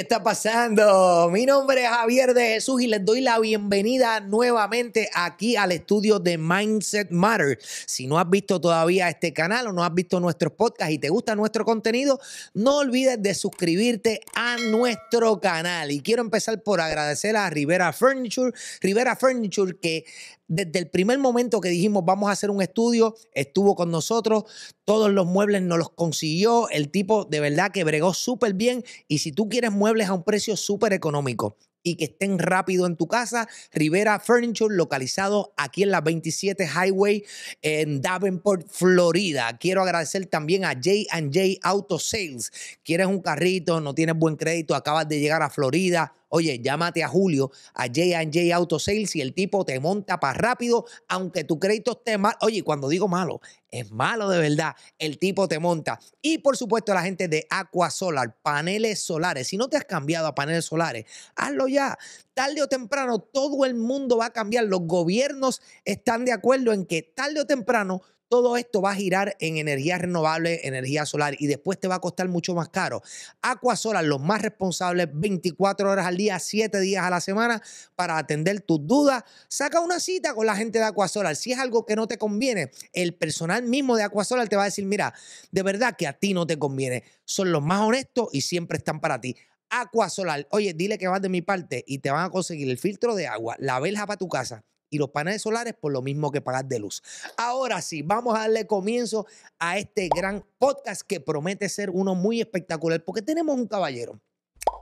¿qué está pasando? Mi nombre es Javier de Jesús y les doy la bienvenida nuevamente aquí al estudio de Mindset Matter. Si no has visto todavía este canal o no has visto nuestros podcasts y te gusta nuestro contenido, no olvides de suscribirte a nuestro canal. Y quiero empezar por agradecer a Rivera Furniture. Rivera Furniture que desde el primer momento que dijimos vamos a hacer un estudio, estuvo con nosotros, todos los muebles nos los consiguió, el tipo de verdad que bregó súper bien y si tú quieres muebles a un precio súper económico y que estén rápido en tu casa. Rivera Furniture, localizado aquí en la 27 Highway en Davenport, Florida. Quiero agradecer también a J&J Auto Sales. ¿Quieres un carrito? ¿No tienes buen crédito? Acabas de llegar a Florida Oye, llámate a Julio, a J&J Auto Sales y el tipo te monta para rápido, aunque tu crédito esté mal. Oye, cuando digo malo, es malo de verdad. El tipo te monta. Y por supuesto, la gente de Aqua Solar, paneles solares. Si no te has cambiado a paneles solares, hazlo ya. Tarde o temprano, todo el mundo va a cambiar. Los gobiernos están de acuerdo en que tarde o temprano todo esto va a girar en energía renovable, energía solar y después te va a costar mucho más caro. Aqua Solar, los más responsables, 24 horas al día, 7 días a la semana para atender tus dudas. Saca una cita con la gente de Aqua Solar. Si es algo que no te conviene, el personal mismo de Aqua Solar te va a decir, mira, de verdad que a ti no te conviene. Son los más honestos y siempre están para ti. Aqua Solar, oye, dile que vas de mi parte y te van a conseguir el filtro de agua, la verja para tu casa y los paneles solares por lo mismo que pagar de luz. Ahora sí, vamos a darle comienzo a este gran podcast que promete ser uno muy espectacular porque tenemos un caballero,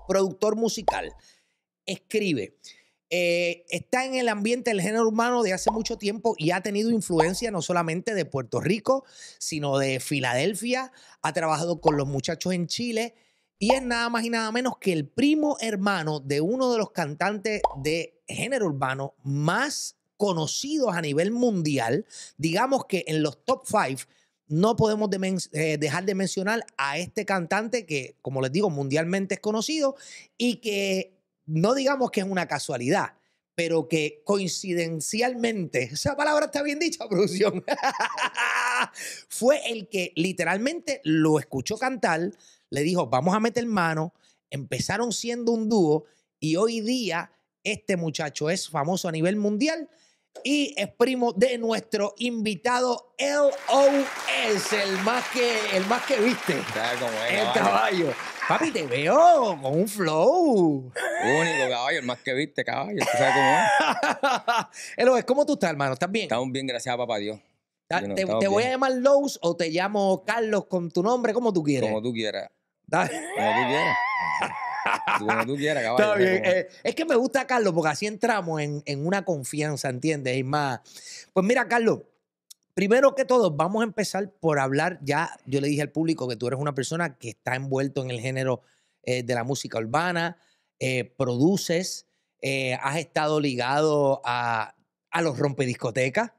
productor musical, escribe. Eh, está en el ambiente del género urbano de hace mucho tiempo y ha tenido influencia no solamente de Puerto Rico, sino de Filadelfia. Ha trabajado con los muchachos en Chile y es nada más y nada menos que el primo hermano de uno de los cantantes de género urbano más conocidos a nivel mundial. Digamos que en los top five no podemos eh, dejar de mencionar a este cantante que, como les digo, mundialmente es conocido y que no digamos que es una casualidad, pero que coincidencialmente, esa palabra está bien dicha, producción, fue el que literalmente lo escuchó cantar, le dijo, vamos a meter mano, empezaron siendo un dúo y hoy día este muchacho es famoso a nivel mundial y es primo de nuestro invitado LOS, el más que, el más que viste. el caballo. Papi, te veo con un flow. Único caballo, el más que viste, caballo. ¿Tú sabes cómo es? LOS, ¿cómo tú estás, hermano? ¿Estás bien? Estamos bien, gracias a papá Dios. ¿Te, voy a llamar Lowe's o te llamo Carlos con tu nombre? ¿Cómo tú quieres? Como tú quieras. Como tú quieras. Como tú quieras, caballo. Está bien. Eh, es que me gusta Carlos porque así entramos en, en una confianza, ¿entiendes? Y más. Pues mira, Carlos, primero que todo, vamos a empezar por hablar. Ya yo le dije al público que tú eres una persona que está envuelto en el género eh, de la música urbana, eh, produces, has estado ligado a, a los rompediscotecas,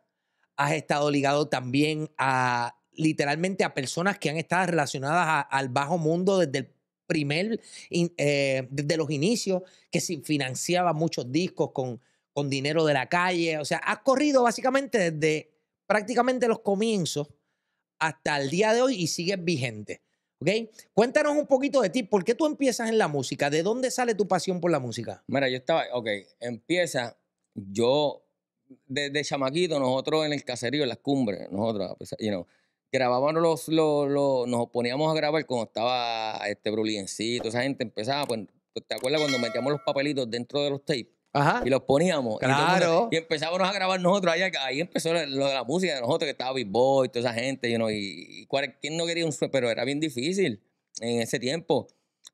has estado ligado también a literalmente a personas que han estado relacionadas al bajo mundo desde el primer, eh, desde los inicios, que se financiaba muchos discos con, con dinero de la calle. O sea, has corrido básicamente desde prácticamente los comienzos hasta el día de hoy y sigues vigente. ¿Ok? Cuéntanos un poquito de ti. ¿Por qué tú empiezas en la música? ¿De dónde sale tu pasión por la música? Mira, yo estaba, ok, empieza, yo desde chamaquito, nosotros en el caserío, en las cumbres, nosotros, you know, grabábamos los, los, nos poníamos a grabar cuando estaba este Bruliencito, esa gente empezaba, pues, ¿te acuerdas cuando metíamos los papelitos dentro de los tapes? Ajá. Y los poníamos. Claro. Y, empezábamos a grabar nosotros. Ahí, ahí empezó lo, de la música de nosotros, que estaba Big Boy, toda esa gente, you know, y, ¿quién no quería un pero era bien difícil en ese tiempo.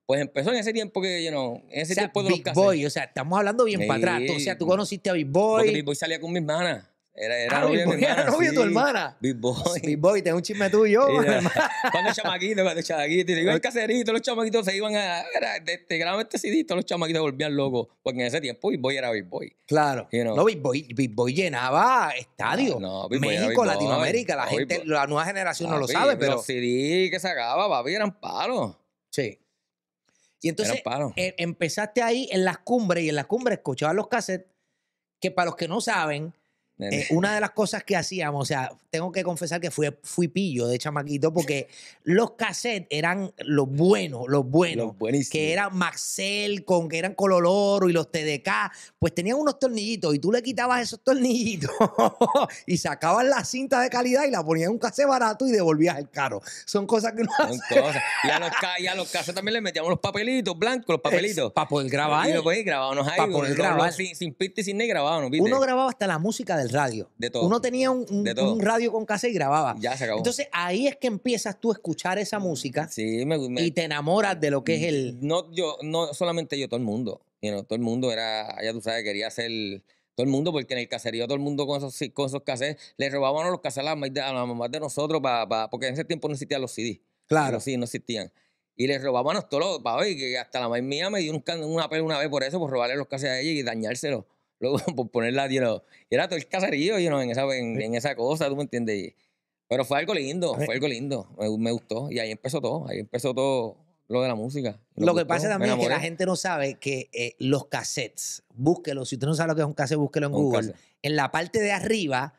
Pues empezó en ese tiempo que, you know, en ese tiempo de Big Boy, o sea, estamos hablando bien para atrás. O sea, tú conociste a Big Boy. Porque Big Boy salía con mi hermana. Era, era ah, novio, de era novio de tu hermana. Big Boy. Big Boy, tengo un chisme tuyo. cuando chamaquito, cuando chamaquito, iba al caserito, los chamaquitos se iban a. Era, este, este CD, todos los chamaquitos volvían locos. Porque en ese tiempo Big Boy era Big Boy. Claro. No, Big Boy, Big Boy llenaba estadios. No, Big Boy México, Latinoamérica, la gente, la nueva generación no lo sabe, pero. Los CD que sacaba, papi, eran palos. Sí. Y entonces eh, empezaste ahí en las cumbres y en las cumbres escuchabas los cassettes que para los que no saben, eh, una de las cosas que hacíamos, o sea, tengo que confesar que fui, fui pillo de chamaquito porque los cassettes eran los buenos, los buenos. Los buenísimos. que eran Maxell, con que eran color oro y los TDK, pues tenían unos tornillitos y tú le quitabas esos tornillitos y sacabas la cinta de calidad y la ponías en un cassette barato y devolvías el caro. Son cosas que no Son cosas. Y a los, y a los cassettes también le metíamos los papelitos blancos, los papelitos. Para poder grabar. Y lo pues, grabábamos ahí. Pa' poder grabar. los- sin, sin pista y sin ni grabábamos. Uno grababa hasta la música radio. De todo. Uno tenía un, un- De todo. un radio con cassette y grababa. Ya se acabó. Entonces ahí es que empiezas tú a escuchar esa música sí, me, me- y te enamoras de lo que es el... No, yo, no solamente yo, todo el mundo. You know, todo el mundo era, ya tú sabes, quería ser todo el mundo, porque en el caserío todo el mundo con esos, con esos cassettes, le robaban los cassettes a las, mamás de- nosotros, pa, pa- porque en ese tiempo no existían los CDs. Claro. CDs no existían. Y les robábamos todos los, que hasta la mamá mía me dio un una pela una vez por eso, por robarle los cassettes a ella y dañárselos. Luego, por ponerla, you know, y era todo el caserío, you know, en, esa, en, en esa cosa, ¿tú me entiendes? Pero fue algo lindo, fue algo lindo, me, me gustó. Y ahí empezó todo, ahí empezó todo lo de la música. Me Lo que pasa también es que la gente no sabe que eh, los cassettes, búsquelo, si usted no sabe lo que es un cassette, búsquelo en Un Google. cassette. En la parte de arriba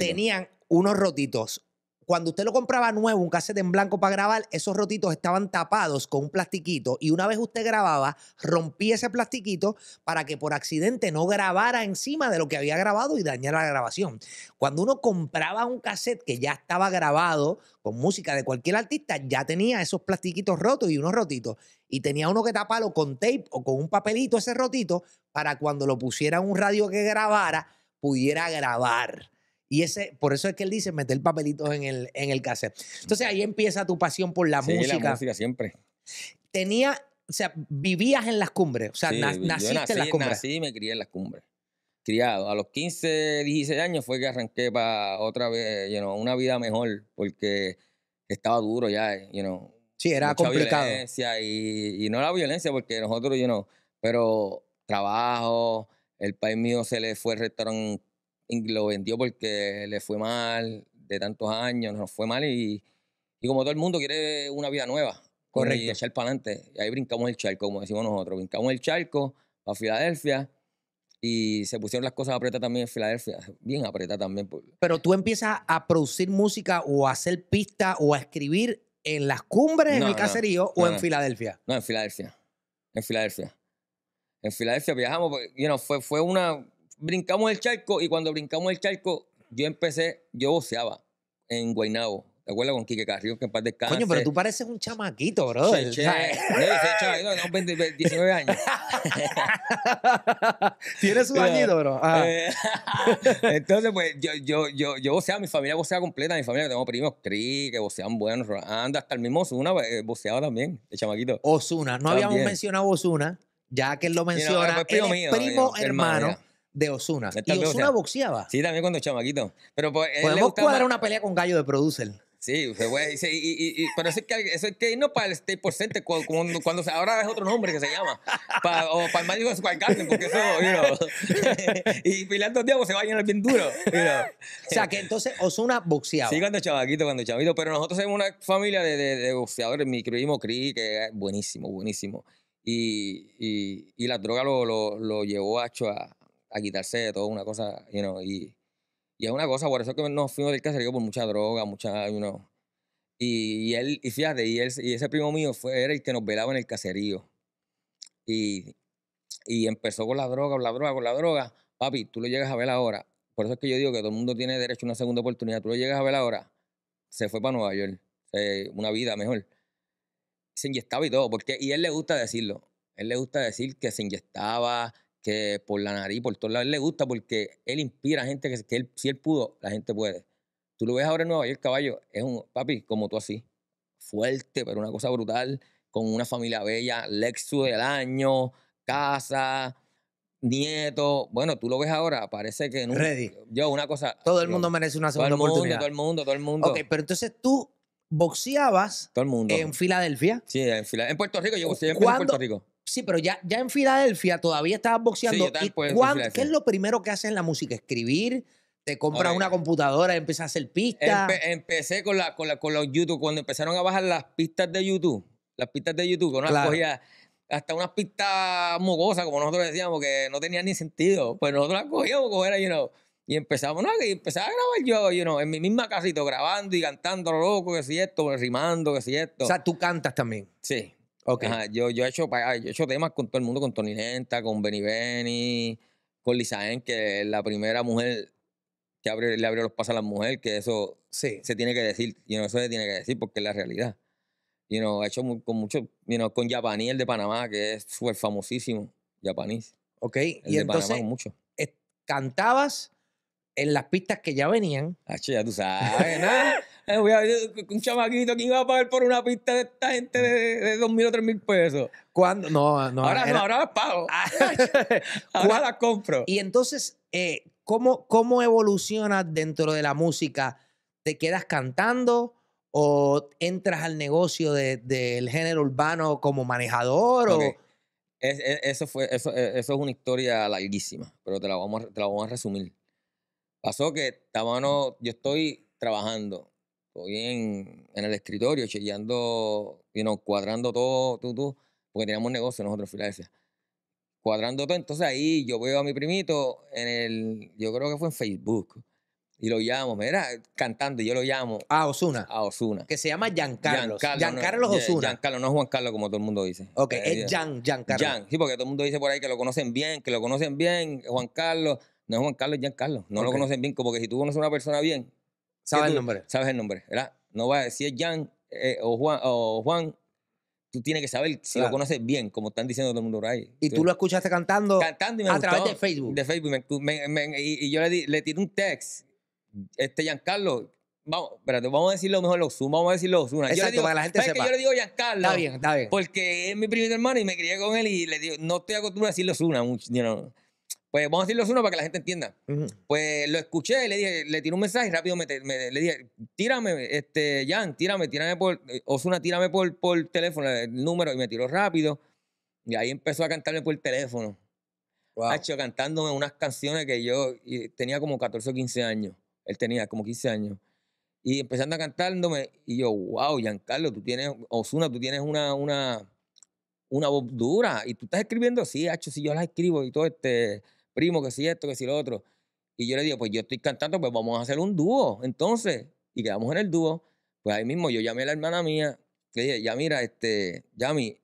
tenían unos rotitos. Cuando usted lo compraba nuevo, un cassette en blanco para grabar, esos rotitos estaban tapados con un plastiquito y una vez usted grababa, rompía ese plastiquito para que por accidente no grabara encima de lo que había grabado y dañara la grabación. Cuando uno compraba un cassette que ya estaba grabado con música de cualquier artista, ya tenía esos plastiquitos rotos y unos rotitos. Y tenía uno que taparlo con tape o con un papelito ese rotito para cuando lo pusiera en un radio que grabara, pudiera grabar. Y ese, por eso es que él dice meter papelitos en el, en el cassette. Entonces ahí empieza tu pasión por la Sí, música. la música siempre. Tenía, o sea, vivías en las cumbres. O sea, Sí, na- naciste nací, en las cumbres. Nací y me crié en las cumbres. Criado. A los 15, 16 años fue que arranqué para otra vez, you know, una vida mejor, porque estaba duro ya, you know, sí, era mucha complicado. violencia y, y no la violencia porque nosotros, you know, pero trabajo, el país mío se le fue el restaurante lo vendió porque le fue mal de tantos años, nos fue mal y, y como todo el mundo quiere una vida nueva. Correcto. Y echar para adelante. Y ahí brincamos el charco, como decimos nosotros. Brincamos el charco a Filadelfia y se pusieron las cosas apretadas también en Filadelfia. Bien apretadas también. Pero tú empiezas a producir música o a hacer pistas o a escribir en las cumbres, en No, el no, caserío o no, en no. Filadelfia. No, en Filadelfia. En Filadelfia. En Filadelfia viajamos, porque, you know, fue, fue una... Brincamos el charco y cuando brincamos el charco, yo empecé, yo voceaba en Guaynabo. ¿Te acuerdas con Quique Carrillo, que en paz descanse? Coño, pero tú pareces un chamaquito, brother. Che, che. No, yo soy chaval, no, tengo 20, 20, 19 años. Tienes su Mira, bañito, bro. Ajá. Eh, Entonces, pues, yo, yo, yo, yo voceaba, mi familia voceaba completa, mi familia, tengo primos Cri, que voceaban buenos, anda, hasta el mismo Ozuna eh, voceaba también, el chamaquito. Osuna. No habíamos mencionado Osuna, ya que él lo Y no, menciona. pues, primo mío, hermano. De Osuna. Y Osuna boxea. boxeaba. Sí, también cuando chamaquito. Pero pues, Podemos cuadrar más- una pelea con Gallo de producer. Sí, se puede. y y- y- y- pero eso es que, eso es que irnos para el Staples Center cu- cuando, cuando se- ahora es otro nombre que se llama. Pa- o para el Madison Square Garden, porque eso, you know, y días pues, se va a llenar bien duro. you know. O sea, que entonces Osuna boxeaba. Sí, cuando chavaquito, cuando chavito. Pero nosotros somos una familia de, de, de boxeadores. Mi primo Cri, que es buenísimo, buenísimo. Y, y, y la droga lo, lo, lo llevó a, a, a quitarse de todo, una cosa, you know, y, y es una cosa, por eso es que nos fuimos del caserío por mucha droga, mucha, you know. Y, y él, y fíjate, y, él, y ese primo mío fue, era el que nos velaba en el caserío. Y, y empezó con la droga, con la droga, con la droga. Papi, tú lo llegas a ver ahora. Por eso es que yo digo que todo el mundo tiene derecho a una segunda oportunidad. Tú lo llegas a ver ahora. Se fue para Nueva York. eh, una vida mejor. Se inyectaba y todo. Porque, y él le gusta decirlo. Él le gusta decir que se inyectaba, que por la nariz, por todos lados. Él le gusta porque él inspira a gente que, que él, si él pudo, la gente puede. Tú lo ves ahora en Nueva York, caballo. Es un papi, como tú así. Fuerte, pero una cosa brutal. Con una familia bella. Lexus del año. Casa. Nieto. Bueno, tú lo ves ahora. Parece que nunca- Ready. Yo, una cosa. Todo el yo- mundo merece una todo el segunda mundo, oportunidad. todo el mundo, todo el mundo. Ok, pero entonces tú boxeabas Todo el mundo. en Filadelfia. sí, en, Fila- en Puerto Rico, yo ¿Cu- sí, empecé en Puerto Rico. Sí, pero ya, ya en Filadelfia todavía estabas boxeando. yo estaba ¿Y en Puerto- cuán- Filadelfia. ¿Qué es lo primero que haces en la música? ¿Escribir? ¿Te compras una computadora y empiezas a hacer pistas? Empe- empecé con, la, con, la, con los YouTube, cuando empezaron a bajar las pistas de YouTube. Las pistas de YouTube, que uno las Claro. cogía hasta unas pistas mogosas, como nosotros decíamos, que no tenían ni sentido. Pues nosotros las cogíamos como era, you know. Y empezamos, no, empezaba a grabar yo, you know, en mi misma casita, grabando y cantando lo loco, que si esto, rimando, que si esto. O sea, tú cantas también. sí. Ok. Ajá, yo, yo, he hecho, yo he hecho temas con todo el mundo, con Tony Lenta, con Benny Benny, con Lizaen, que es la primera mujer que abre, le abrió los pasos a la mujer, que eso Sí. se tiene que decir, you know, eso se tiene que decir porque es la realidad. You know, he hecho mu- con mucho, you know, con Japaní, el de Panamá, que es súper famosísimo, japonés. Ok. El Y de entonces Panamá, mucho. cantabas en las pistas que ya venían. Hacho, ya tú sabes, nada. Eh, voy a ver, un chamaquito, ¿quién va a pagar por una pista de esta gente de, de dos mil o tres mil pesos? Cuando, no, no. ahora era- no, ahora las pago. Ah, Ahora ¿Cuál- las compro. y entonces, eh, ¿cómo, ¿cómo evolucionas dentro de la música? ¿Te quedas cantando o entras al negocio de- del género urbano como manejador? O, Es- es- eso, fue, eso, eh, eso es una historia larguísima, pero te la vamos a, te la vamos a resumir. Pasó que estábamos, yo estoy trabajando, estoy en, en el escritorio, chequeando, you know, cuadrando todo, tú, tú, porque teníamos negocio nosotros en Filadelfia. Cuadrando todo, entonces ahí yo veo a mi primito en el, yo creo que fue en Facebook, y lo llamo, mira, cantando, y yo lo llamo ah, Osuna. a Osuna. Que se llama. Giancarlo, Giancarlos no, Osuna. Giancarlo, no es Juan Carlos como todo el mundo dice. ok, Eh, es Gian, Giancarlos. Jan, sí, porque todo el mundo dice por ahí que lo conocen bien, que lo conocen bien, Juan Carlos. No es Juan Carlos, es Jan Carlos. No lo conocen bien, como que si tú conoces a una persona bien, ¿Sabes tú- el nombre? sabes el nombre, ¿verdad? No va a decir es Jan eh, o, Juan, o Juan, tú tienes que saber si Claro. lo conoces bien, como están diciendo todo el mundo por ahí. Y Sí. tú lo escuchaste cantando. cantando y me a través gustó. de Facebook. De Facebook. me- me- me- y, y yo le, di- le tiré un text. Este Giancarlo, vamos, espérate, vamos a decirlo mejor los Zoom, vamos a decirlo los Zoom. Yo le Exacto, digo, para que la gente ¿sabes que sepa. yo le digo Giancarlo? Está bien, está bien. Porque es mi primer hermano y me crié con él y le digo, no estoy acostumbrado a decirlo mucho, you know. Pues vamos a decirlo Osuna para que la gente entienda. Pues lo escuché, le dije, le tiré un mensaje y rápido me, me- le dije, tírame, este, Jan, tírame, tírame por, eh, Osuna, tírame por, por teléfono el número y me tiró rápido. Y ahí empezó a cantarme por teléfono. Wow. Hacho, cantándome unas canciones que yo y tenía como 14 o 15 años. Él tenía como 15 años. Y empezando a cantándome, y yo, wow, Giancarlo, tú tienes, Osuna, tú tienes una, una, una voz dura. Y tú estás escribiendo, sí, Hacho, si yo las escribo y todo este primo, que si esto, que si lo otro. Y yo le digo, pues yo estoy cantando, pues vamos a hacer un dúo, entonces. Y quedamos en el dúo. Pues ahí mismo yo llamé a la hermana mía, le dije, ya mira, este, Yami,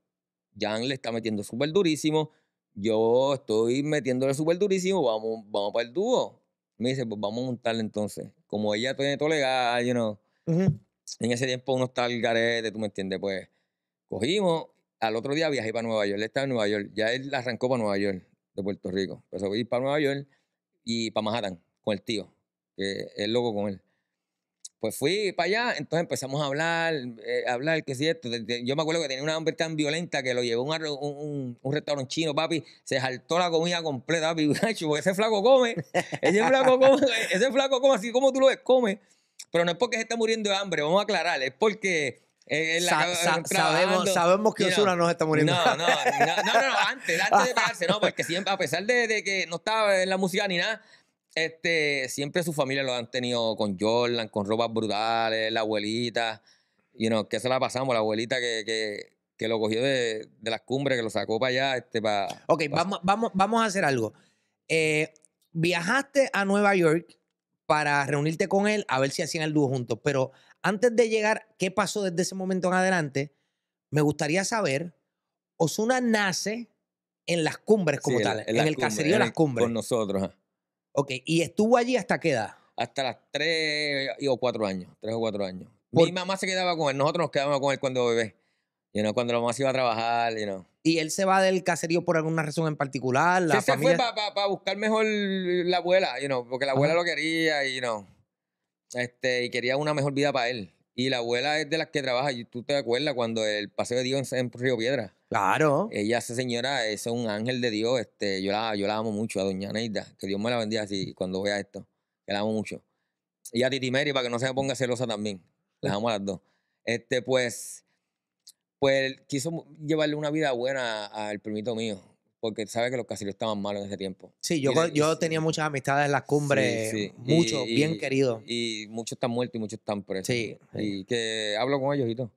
Jan le está metiendo súper durísimo, yo estoy metiéndole súper durísimo, vamos, vamos para el dúo. Me dice, pues vamos a montarle entonces. Como ella tiene todo legal, you know, Ujú. en ese tiempo uno está al garete, tú me entiendes, pues cogimos, al otro día viajé para Nueva York, él estaba en Nueva York, ya él arrancó para Nueva York, Puerto Rico, empezó a ir para Nueva York y para Manhattan, con el tío, que es loco con él. Pues fui para allá, entonces empezamos a hablar, eh, hablar, esto. de- de- Yo me acuerdo que tenía una hambre tan violenta que lo llevó un, un, restaurante chino, papi. Se saltó la comida completa, papi. ese flaco come. Ese flaco come, ese flaco come así como tú lo ves, come. Pero no es porque se está muriendo de hambre, vamos a aclarar. Es porque. Eh, en la Sa- ca- sa- sabemos, sabemos que Osuna no se está muriendo. no, no, no, no, no, antes, antes de pegarse, no, porque siempre, a pesar de, de que no estaba en la música ni nada, este, siempre su familia lo han tenido con Jordan, con ropas brutales, la abuelita, you know, que se la pasamos, la abuelita que, que, que lo cogió de, de las cumbres, que lo sacó para allá, este, para... Ok, vamos, vamos, vamos a hacer algo. Eh, viajaste a Nueva York para reunirte con él a ver si hacían el dúo juntos. Pero antes de llegar, ¿qué pasó desde ese momento en adelante? Me gustaría saber, Osuna nace en las cumbres como sí, tal, en, las el cumbres, caserío de en las cumbres. Con nosotros. Ok, y estuvo allí hasta qué edad? hasta las tres o cuatro años, tres o cuatro años. Por- Mi mamá se quedaba con él, nosotros nos quedábamos con él cuando bebé. You know, cuando la mamá se iba a trabajar, you know. ¿Y él se va del caserío por alguna razón en particular? La Sí, se familia... fue para buscar mejor la abuela, you know, porque la abuela Ajá. lo quería y, you know, este, y quería una mejor vida para él. Y la abuela es de las que trabaja, y tú te acuerdas cuando el paseo de Dios en, en Río Piedra. Claro. Ella, esa señora, es un ángel de Dios. Este, yo, la, yo la amo mucho, a doña Neida. Que Dios me la bendiga así cuando vea esto. Que la amo mucho. Y a Titi Mary, para que no se me ponga celosa también. Las amo a las dos. Este, pues, pues quiso llevarle una vida buena al primito mío. Porque sabe que los caseros estaban malos en ese tiempo. Sí, yo, Y yo y- tenía muchas amistades en las cumbres, Sí, sí. muchos, Y- bien queridos. Y muchos están muertos y muchos están presos. Sí. Y que hablo con ellos y todo.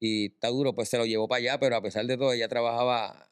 Y está duro, pues se lo llevó para allá, pero a pesar de todo, ella trabajaba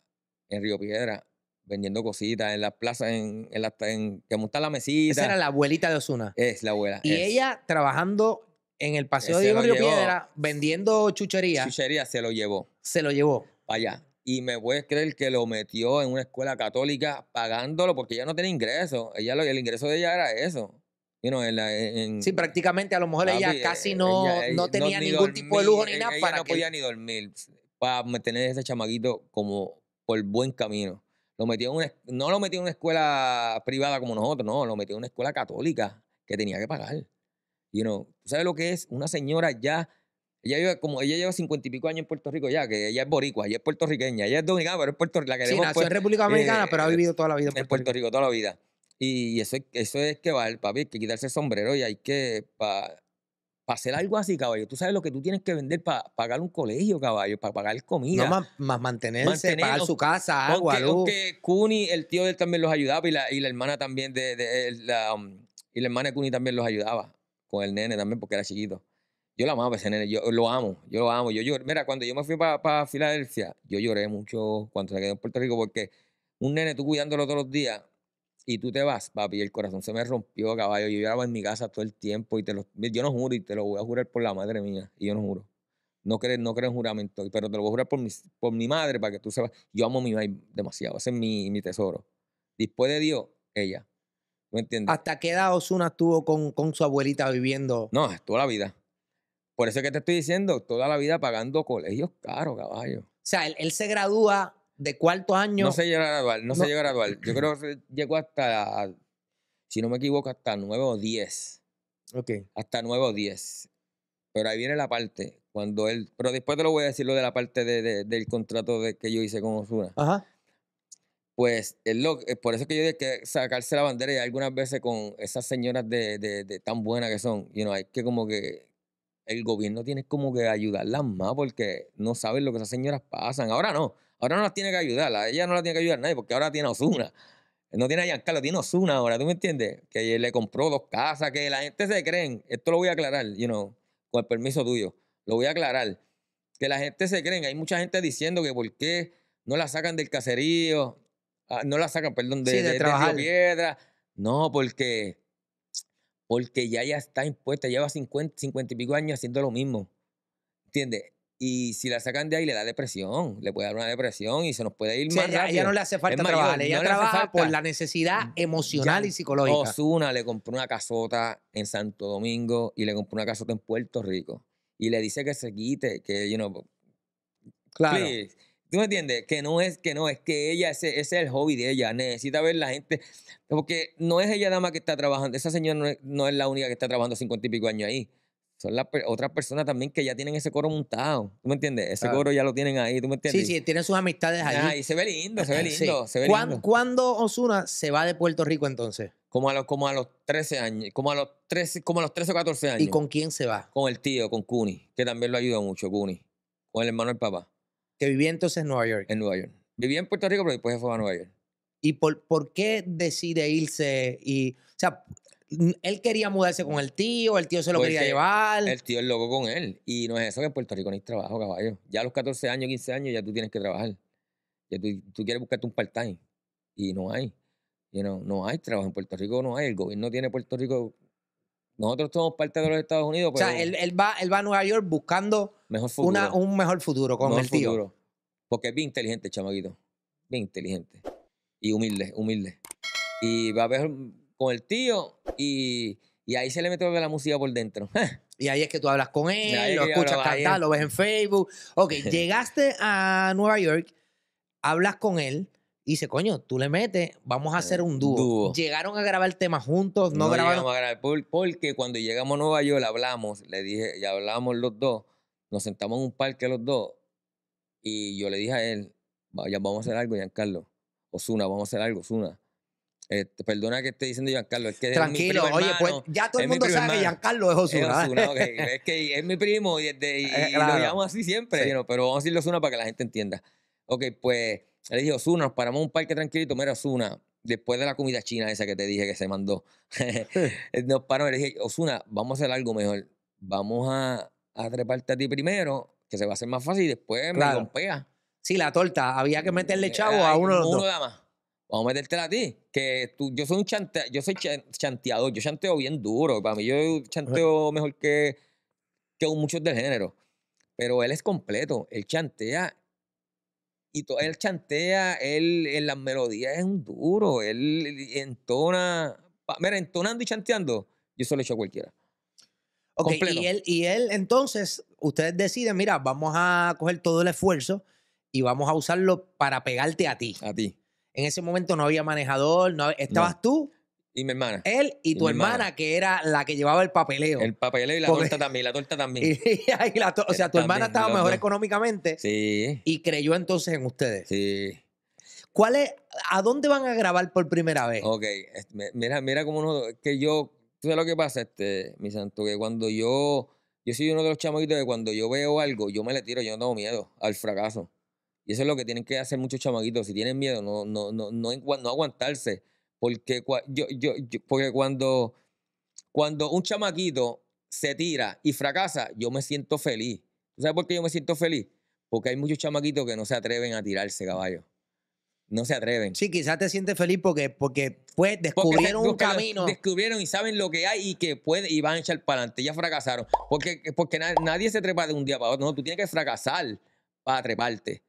en Río Piedra vendiendo cositas en las plazas, en, en, la, en que monta la mesita. Esa era la abuelita de Osuna. Es la abuela. Y es. ella trabajando en el paseo Ese de Río. Piedra, vendiendo chuchería, Chuchería se lo llevó se lo llevó. para allá. Y me puedes creer que lo metió en una escuela católica pagándolo porque ella no tenía ingresos. Ella, lo- el ingreso de ella era eso. You know, en la- en- Sí, prácticamente a lo mejor ella casi eh, no, ella- ella no tenía ni ningún tipo de lujo ni nada ella para no que... podía ni dormir para mantener a ese chamaquito como por buen camino. Lo metió en una, no lo metió en una escuela privada como nosotros, no, lo metió en una escuela católica que tenía que pagar. You know, ¿tú sabes lo que es? Una señora ya, ella lleva como, ella lleva cincuenta y pico años en Puerto Rico ya, que ella es boricua, ella es puertorriqueña, ella es dominicana, pero es puertorriqueña. La Sí, queremos, nació pues, en República Dominicana, eh, pero ha vivido toda la vida en en Puerto, Puerto Rico. Rico toda la vida. Y eso, es- eso es que va, papi, hay que quitarse el sombrero y hay que, para hacer algo así, caballo, tú sabes lo que tú tienes que vender para pagar un colegio, caballo, para pagar comida. No más, más mantenerse, Mantener- pagar su casa, agua, aunque, luz. aunque Kuni, el tío de él también los ayudaba y la, y la hermana también de, la, um, y la hermana de Kuni también los ayudaba con el nene también porque era chiquito. Yo lo amaba ese nene, yo lo amo, yo lo amo. Yo lloré. Mira, cuando yo me fui para Filadelfia, yo lloré mucho cuando se quedó en Puerto Rico porque un nene tú cuidándolo todos los días y tú te vas, papi, y el corazón se me rompió, caballo. Yo lloraba en mi casa todo el tiempo y te lo, yo no juro y te lo voy a jurar por la madre mía y yo no juro. No creo, no creo en juramento, pero te lo voy a jurar por mi, por mi madre para que tú sepas. Yo amo a mi madre demasiado, ese es mi, mi tesoro. Después de Dios, ella. ¿Me entiendes? ¿Hasta qué edad Osuna estuvo con, con su abuelita viviendo? No, toda la vida. Por eso es que te estoy diciendo, toda la vida pagando colegios caros, caballo. O sea, él, él se gradúa de cuarto año. No se llegó a graduar, no, No. se llegó a graduar. Yo creo que llegó hasta, si no me equivoco, hasta 9 o 10. Ok. Hasta 9 o 10. Pero ahí viene la parte, cuando él, pero después te lo voy a decir lo de la parte de, de- del contrato de, que yo hice con Osuna. Ajá. Pues es lo, es por eso que yo dije que sacarse la bandera y algunas veces con esas señoras de, de- de tan buenas que son, you know, hay que como que el gobierno tiene como que ayudarlas más porque no saben lo que esas señoras pasan. Ahora no, ahora no las tiene que ayudar, a ella no la tiene que ayudar nadie porque ahora tiene a Osuna. No tiene a Giancarlo, tiene a Osuna ahora, ¿tú me entiendes? Que le compró dos casas, que la gente se creen, esto lo voy a aclarar, you know, con el permiso tuyo, lo voy a aclarar, que la gente se creen, hay mucha gente diciendo que por qué no la sacan del caserío, ah, no la sacan, perdón, de, Sí, de de- de Río trabajar. Piedra. No, porque, porque ya ya está impuesta, lleva 50, 50 y pico años haciendo lo mismo. ¿Entiendes? Y si la sacan de ahí, le da depresión, le puede dar una depresión y se nos puede ir Sí, más ella, ella rápido. no le hace falta mayor, trabajar, ella no trabaja por la necesidad emocional Ya y psicológica. Osuna le compró una casota en Santo Domingo y le compró una casota en Puerto Rico. Y le dice que se quite, que, you know, claro. please. ¿Tú me entiendes? Que no es que no, es que ella, ese, ese es el hobby de ella. Necesita ver la gente. Porque no es ella nada más que está trabajando. Esa señora no es, no es la única que está trabajando cincuenta y pico años ahí. Son las otras personas también que ya tienen ese coro montado. ¿Tú me entiendes? Ese Claro. coro ya lo tienen ahí. ¿Tú me entiendes? Sí, sí, tiene sus amistades. Ajá, y se ve lindo, se ve Sí. lindo, se ve ¿Cuán- lindo. ¿Cuándo Osuna se va de Puerto Rico entonces? Como a, los, como a los 13 años, como a los 13, como a los 13 o 14 años. ¿Y con quién se va? Con el tío, con Kuni, que también lo ayuda mucho, Kuni. Con el hermano del papá, Que vivía entonces en Nueva York. en Nueva York. Vivía en Puerto Rico, pero después se fue a Nueva York. ¿Y por, por qué decide irse? Y, o sea, él quería mudarse con el tío, el tío se lo quería Porque llevar. El tío es loco con él. Y no es eso que en Puerto Rico no hay trabajo, caballo. Ya a los 14 años, 15 años, ya tú tienes que trabajar. Ya tú, tú quieres buscarte un part-time. Y no hay. You know, no hay trabajo. En Puerto Rico no hay. El gobierno tiene Puerto Rico. Nosotros somos parte de los Estados Unidos, o sea, él, él va, él va a Nueva York buscando mejor futuro. una, un mejor futuro con mejor el tío. futuro. Porque es bien inteligente, el chamaquito. Bien inteligente. Y humilde, humilde. Y va a ver con el tío y, y ahí se le mete la música por dentro. Y ahí es que tú hablas con él, Ahí lo escuchas cantar, lo ves en Facebook. Ok, llegaste a Nueva York, hablas con él y dice, coño, tú le metes, vamos a hacer un dúo. dúo. Llegaron a grabar temas juntos, no, grabaron. llegamos a grabar, por- porque cuando llegamos a Nueva York hablamos, le dije, ya hablamos los dos, nos sentamos en un parque los dos y yo le dije a él, vaya, vamos a hacer algo, Giancarlo. Osuna, vamos a hacer algo, Osuna. Este, perdona que esté diciendo Giancarlo, es que es mi Tranquilo, oye, pues ya todo el es mundo sabe que. Giancarlo es Es Osuna. Ozuna, ok. Es que es mi primo y, de- y- Eh, y lo llamo así siempre, Sí. you know, pero vamos a decirle Osuna para que la gente entienda. Ok, pues le dije, Osuna, nos paramos en un parque tranquilito. Mira, Osuna, después de la comida china esa que te dije que se mandó, nos paramos y le dije, Osuna, vamos a hacer algo mejor. Vamos a, a treparte a ti primero, que se va a hacer más fácil y después Claro. me golpea. Sí, la torta, había que meterle chavo Eh, a ay, uno de los dos. más. Vamos a metértela a ti. Que tú, yo soy un chante, yo soy chan- chanteador, yo chanteo bien duro. Para mí, yo chanteo mejor que, que muchos del género. Pero él es completo. Él chantea. Y to- él chantea, él en las melodías es un duro. Él entona. Mira, entonando y chanteando, yo se lo echo a cualquiera. Ok, completo. y él, y él, entonces, ustedes deciden, mira, vamos a coger todo el esfuerzo y vamos a usarlo para pegarte a ti. A ti. En ese momento no había manejador, no, estabas tú, Y mi hermana. él y Y tu hermana. hermana, que era la que llevaba el papeleo. El papeleo y la Porque- torta también. La torta también. Y, ahí la to- o sea, tu hermana estaba mejor económicamente Sí. y creyó entonces en ustedes. Sí. ¿Cuál es, ¿A dónde van a grabar por primera vez? Ok, mira, mira cómo uno, que yo, tú sabes lo que pasa, este, mi santo, que cuando yo, yo soy uno de los chamaquitos que cuando yo veo algo, yo me le tiro, yo no tengo miedo al fracaso. Y eso es lo que tienen que hacer muchos chamaquitos, si tienen miedo, no, no, no, no, no aguantarse, porque, cua- yo, yo, yo- porque cuando, cuando un chamaquito se tira y fracasa, yo me siento feliz. ¿Tú sabes por qué yo me siento feliz? Porque hay muchos chamaquitos que no se atreven a tirarse, caballo. No se atreven. Sí, quizás te sientes feliz porque, porque pues descubrieron un porque camino. Descubrieron y saben lo que hay y que pueden y van a echar para adelante. Ya fracasaron. Porque, porque na- nadie se trepa de un día para otro. No, tú tienes que fracasar para treparte.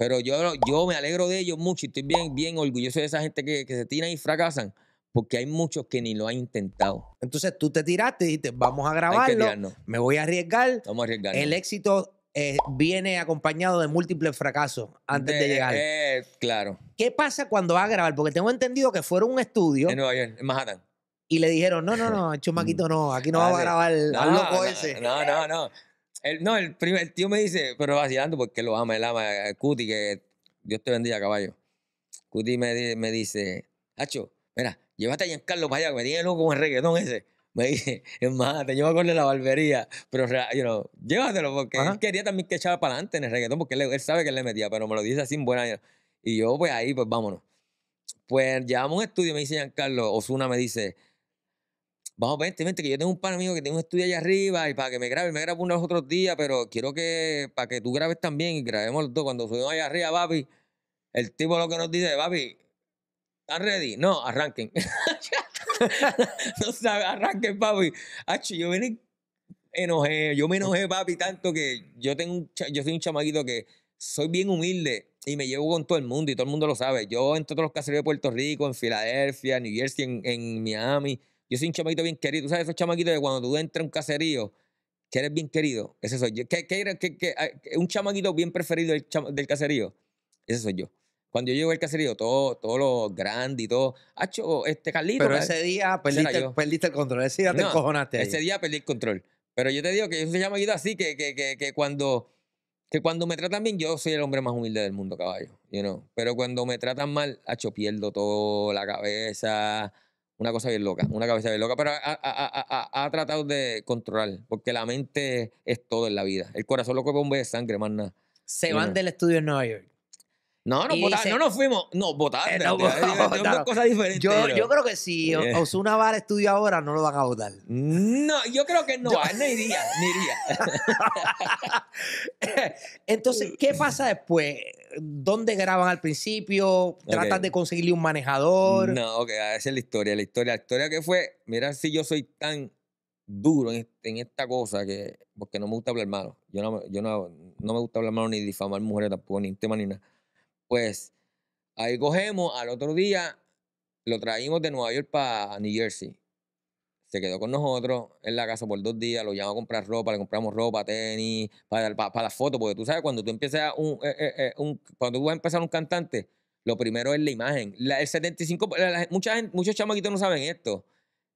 Pero yo, yo me alegro de ellos mucho y estoy bien, bien orgulloso de esa gente que, que se tiran y fracasan. Porque hay muchos que ni lo han intentado. Entonces tú te tiraste y dijiste, vamos a grabarlo, me voy a arriesgar. Vamos a arriesgarnos. El éxito eh, viene acompañado de múltiples fracasos antes de, De- llegar. eh, claro. ¿Qué pasa cuando vas a grabar? Porque tengo entendido que fueron a un estudio En Nueva York, en Manhattan. y le dijeron, no, no, no, chumaquito no, aquí no Ah, vamos a grabar al No, loco no, ese. No, no, no. El, no, el, primer, el tío me dice, pero vacilando porque lo ama, él ama, eh, Cuti, que Dios te bendiga, caballo. Cuti me, me dice, Hacho, mira, llévate a Giancarlo para allá, que me tiene loco con el reggaetón ese. Me dice, más, te llevo con la barbería, pero, you know, llévatelo, porque Ajá. él quería también que echara para adelante en el reggaetón, porque él, él sabe que él le metía, pero me lo dice así en buena. Y yo, pues ahí, pues vámonos. Pues llevamos un estudio, me dice Giancarlo, Osuna me dice, vamos, vente, vente, que yo tengo un pan amigo que tiene un estudio allá arriba y para que me grabe, me grabo unos otros días, pero quiero que, para que tú grabes también y grabemos los dos. Cuando subimos allá arriba, papi, el tipo lo que nos dice, papi, ¿están ready? No, arranquen. no sabe, arranquen, papi. Hacho, yo vine enojé, yo me enojé, papi, tanto que yo tengo un yo soy un chamaquito que soy bien humilde y me llevo con todo el mundo y todo el mundo lo sabe. Yo en todos los caseríos de Puerto Rico, en Filadelfia, New Jersey, en, en Miami, yo soy un chamaquito bien querido. ¿Tú sabes esos chamaquitos que cuando tú entras a un caserío, que eres bien querido? Ese soy yo. ¿Qué, qué, qué- qué- ah, un chamaquito bien preferido del, chama- del caserío? Ese soy yo. Cuando yo llego al caserío, todo, todo lo grande y todo. Hacho, este Carlito. Pero ese día perdiste, yo. perdiste el control, ese día te No, encojonaste ahí. ese día perdí el control. Pero yo te digo que yo soy chamaquito así, que, que, que, que cuando, que cuando me tratan bien, yo soy el hombre más humilde del mundo, caballo. You know? Pero cuando me tratan mal, hacho, pierdo todo, la cabeza, una cosa bien loca, una cabeza bien loca. Pero ha, ha- ha- ha- tratado de controlar, porque la mente es todo en la vida. El corazón lo que bomba de sangre, más nada. Se van del estudio en Nueva York. No, no, Y botaron, se- no nos fuimos. No, votaron. Eh, no, dos cosas diferentes. Yo, yo creo que si Yeah. Osuna va al estudio ahora, no lo van a votar. No, yo creo que no, él no iría, ni iría. Entonces, ¿qué pasa después? ¿Dónde graban al principio? ¿Tratan Ok. de conseguirle un manejador? No, ok, esa es la historia. La historia, la historia que fue, mira si yo soy tan duro en, est- en esta cosa que, porque no me gusta hablar malo. Yo no, me- yo no, no me gusta hablar malo ni difamar mujeres tampoco, ni tema ni nada. Pues ahí cogemos, al otro día lo traímos de Nueva York para New Jersey. Se quedó con nosotros en la casa por dos días, lo llamamos a comprar ropa, le compramos ropa, tenis, para, para, para las fotos, porque tú sabes, cuando tú empiezas un, eh, eh, eh, un- cuando tú vas a empezar un cantante, lo primero es la imagen. La- el 75, la- la- mucha gente, muchos chamaquitos no saben esto.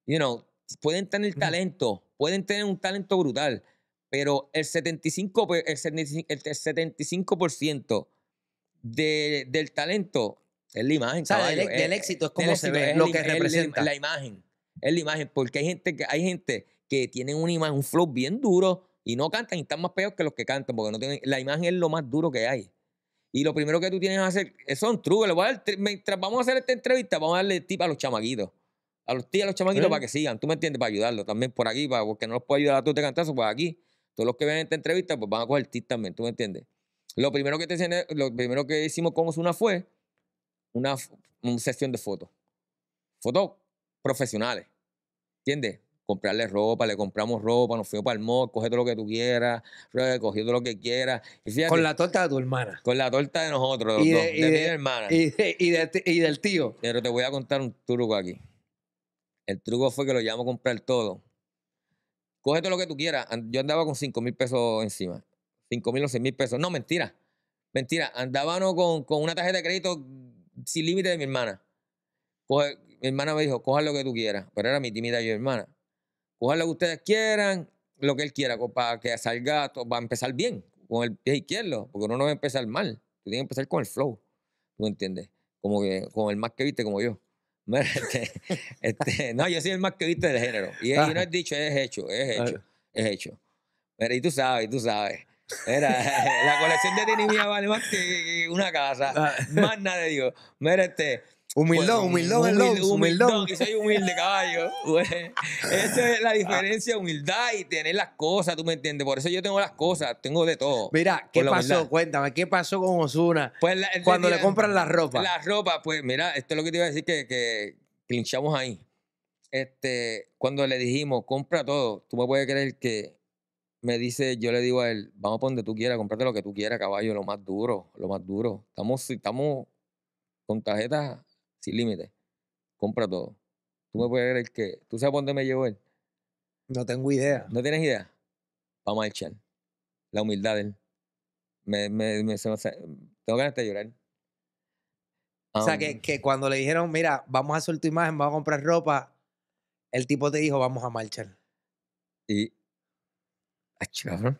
You know, pueden tener talento, pueden tener un talento brutal, pero el 75, pe- el 75%, el 75% de, del talento es la imagen. O sea, del, caballo, del es- éxito es del como se ve, es lo que representa. La, imagen. Es la imagen. Porque hay gente que, hay gente que tienen una imagen, un flow bien duro y no cantan y están más peores que los que cantan porque no tienen. La imagen es lo más duro que hay. Y lo primero que tú tienes que hacer, eso son trucos. Le voy a dar mientras vamos a hacer esta entrevista, vamos a darle tip a los chamaquitos. A los tíos, a los chamaquitos ¿Eh? para que sigan. ¿Tú me entiendes? Para ayudarlos también por aquí, para, porque no los puedo ayudar a todos de cantazo, pues aquí. Todos los que ven esta entrevista, pues van a coger tips también. ¿Tú me entiendes? Lo primero que, te lo primero que hicimos con Osuna fue una, una sesión de fotos. Fotos profesionales. ¿Entiendes? Comprarle ropa, le compramos ropa, nos fuimos para el mall, coge todo lo que tú quieras, coge todo lo que quieras. Y fíjate, Con la torta de tu hermana. con la torta de nosotros, dos, de- mi hermana. Y, de- y de- y del tío. Pero te voy a contar un truco aquí. El truco fue que lo llevamos a comprar todo. Coge todo lo que tú quieras. Yo andaba con 5 mil pesos encima. 5 mil o 6 mil pesos. No, mentira. Mentira. Andábamos con, con una tarjeta de crédito sin límite de mi hermana. Coge- mi hermana me dijo, coja lo que tú quieras. Pero era mi tímida yo hermana. Cojan lo que ustedes quieran, lo que él quiera, para que salga, to- para empezar bien, con el pie izquierdo. Porque uno no va a empezar mal. Tú tienes que empezar con el flow. ¿Tú me entiendes? Como que con el más que viste como yo. Mira, este, este, no, yo soy el más que viste del género. Y, y no es dicho, es hecho, es hecho, es hecho. Mira, y tú sabes, y tú sabes. Mira, la colección de Tini mía vale más que, que una casa. Ah. Más nada de Dios. Mira, este. Humildón, humildón, humildón. humildón, Y soy humilde, caballo. Esa es la diferencia, humildad y tener las cosas, ¿tú me entiendes? Por eso yo tengo las cosas, tengo de todo. Mira, ¿qué pasó? Cuéntame, ¿qué pasó con Osuna Pues cuando le compran la ropa? La ropa, pues mira, esto es lo que te iba a decir que, que clinchamos ahí. Este, cuando le dijimos, compra todo, tú me puedes creer que me dice, yo le digo a él, vamos por donde tú quieras, cómprate lo que tú quieras, caballo, lo más duro, lo más duro. Estamos, estamos con tarjetas sin límite. Compra todo. Tú me puedes creer que, ¿tú sabes dónde me llevó él? No tengo idea. ¿No tienes idea? Para marchar. La humildad de él. Me, me, me- se me- tengo ganas de llorar. O sea, Um, que, que cuando le dijeron, mira, vamos a hacer tu imagen, vamos a comprar ropa, el tipo te dijo, vamos a marchar. Y. Ach, cabrón,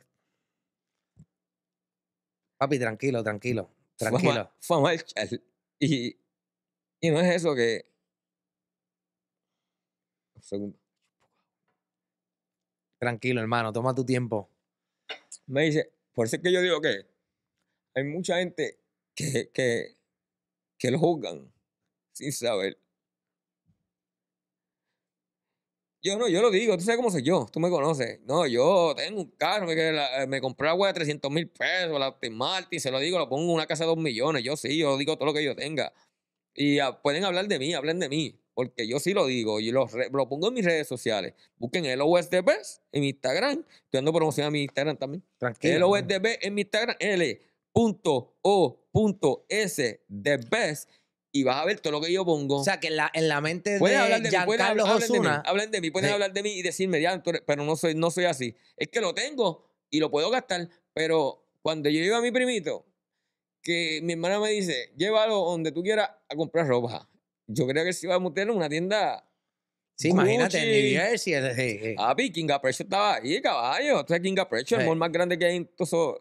Papi, tranquilo, tranquilo, fue a tranquilo. Fue a marchar. Y, y no es eso que. Un segundo. Tranquilo, hermano, toma tu tiempo. Me dice, por eso es que yo digo que hay mucha gente que, que, que lo juzgan sin saber. Yo no, yo lo digo, tú sabes cómo soy yo, tú me conoces. No, yo tengo un carro, me, compré agua de 300 mil pesos, la Martin, se lo digo, lo pongo en una casa de 2 millones, yo sí, yo digo todo lo que yo tenga. Y ah, pueden hablar de mí, hablen de mí, porque yo sí lo digo y lo, re- lo pongo en mis redes sociales. Busquen el OSDBs en mi Instagram, estoy dando promoción a mi Instagram también. Tranquilo. El hermano. OSDB en mi Instagram, L.O.S best y vas a ver todo lo que yo pongo. O sea, que en la, en la mente Pueden de hablar de mí, pueden Giancarlo hablar, hablen de mí, hablen de mí, pueden Sí. hablar de mí y decirme, ya, pero no soy, no soy así. Es que lo tengo y lo puedo gastar, pero cuando yo llego a mi primito, que mi hermana me dice, llévalo donde tú quieras a comprar ropa. Yo creo que si va a meter en una tienda. sí, imagínate, en. New Jersey. sí, sí. Papi, King of Pressure estaba ahí, caballo. Entonces King of Pressure, Sí. el mall más grande que hay en todo.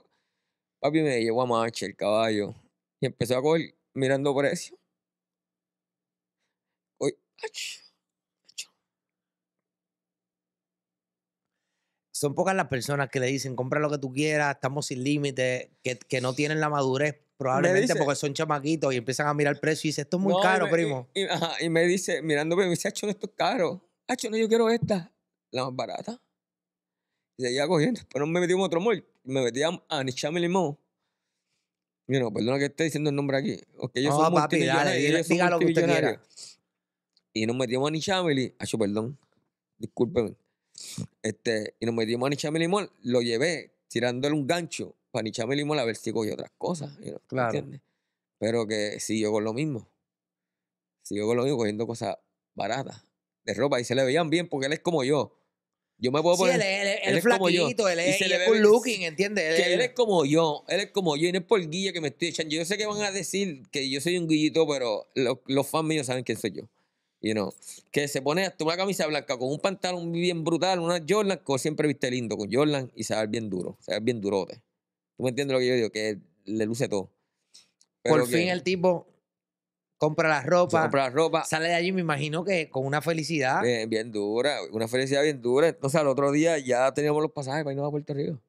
Papi me llevó a marcha el caballo. Y empezó a coger mirando precio. Oye, ach, ach. Son pocas las personas que le dicen, compra lo que tú quieras, estamos sin límite, que, que no tienen la madurez probablemente dice- porque son chamaquitos y empiezan a mirar el precio y dicen, esto es muy No, caro, me- primo. Y, y- ajá, y me dice, mirando, me dice, Acho, esto es caro. Acho, no, yo quiero esta, la más barata. Y seguía cogiendo. Pero me metí en otro mall. Me metí a, a Nichame Limón. Y no, perdona que esté diciendo el nombre aquí. Ok, ellos No, son papi, dale, diga- son lo que usted quiera. Y nos metimos a Nichameli. Acho, perdón. Discúlpeme. Este, y nos metimos a Nichameli Mall. Lo llevé tirándole un gancho para Nichameli Mall a ver si cogía otras cosas. you know, Claro. ¿entiendes? Pero que siguió con lo mismo. Siguió con lo mismo, cogiendo cosas baratas de ropa. Y se le veían bien porque él es como yo. Yo me puedo Sí, poner. él, es- él él él es como flaquito, él y es, se y le es good looking, ¿entiendes? Él- Que él él- es como yo, él es como yo, y no es por guilla que me estoy echando. Yo sé que van a decir que yo soy un guillito, pero lo- los fans míos saben quién soy yo. You know, que se pone hasta una camisa blanca con un pantalón bien brutal, una Jordan, que siempre viste lindo, con Jordan, y se ve bien duro, se ve bien durote. ¿Tú me entiendes lo que yo digo? Que le luce todo. por que fin el tipo compra la ropa, compra la ropa sale de allí, me imagino que con una felicidad. bien, bien dura, una felicidad bien dura. Entonces al otro día ya teníamos los pasajes para irnos a Puerto Rico.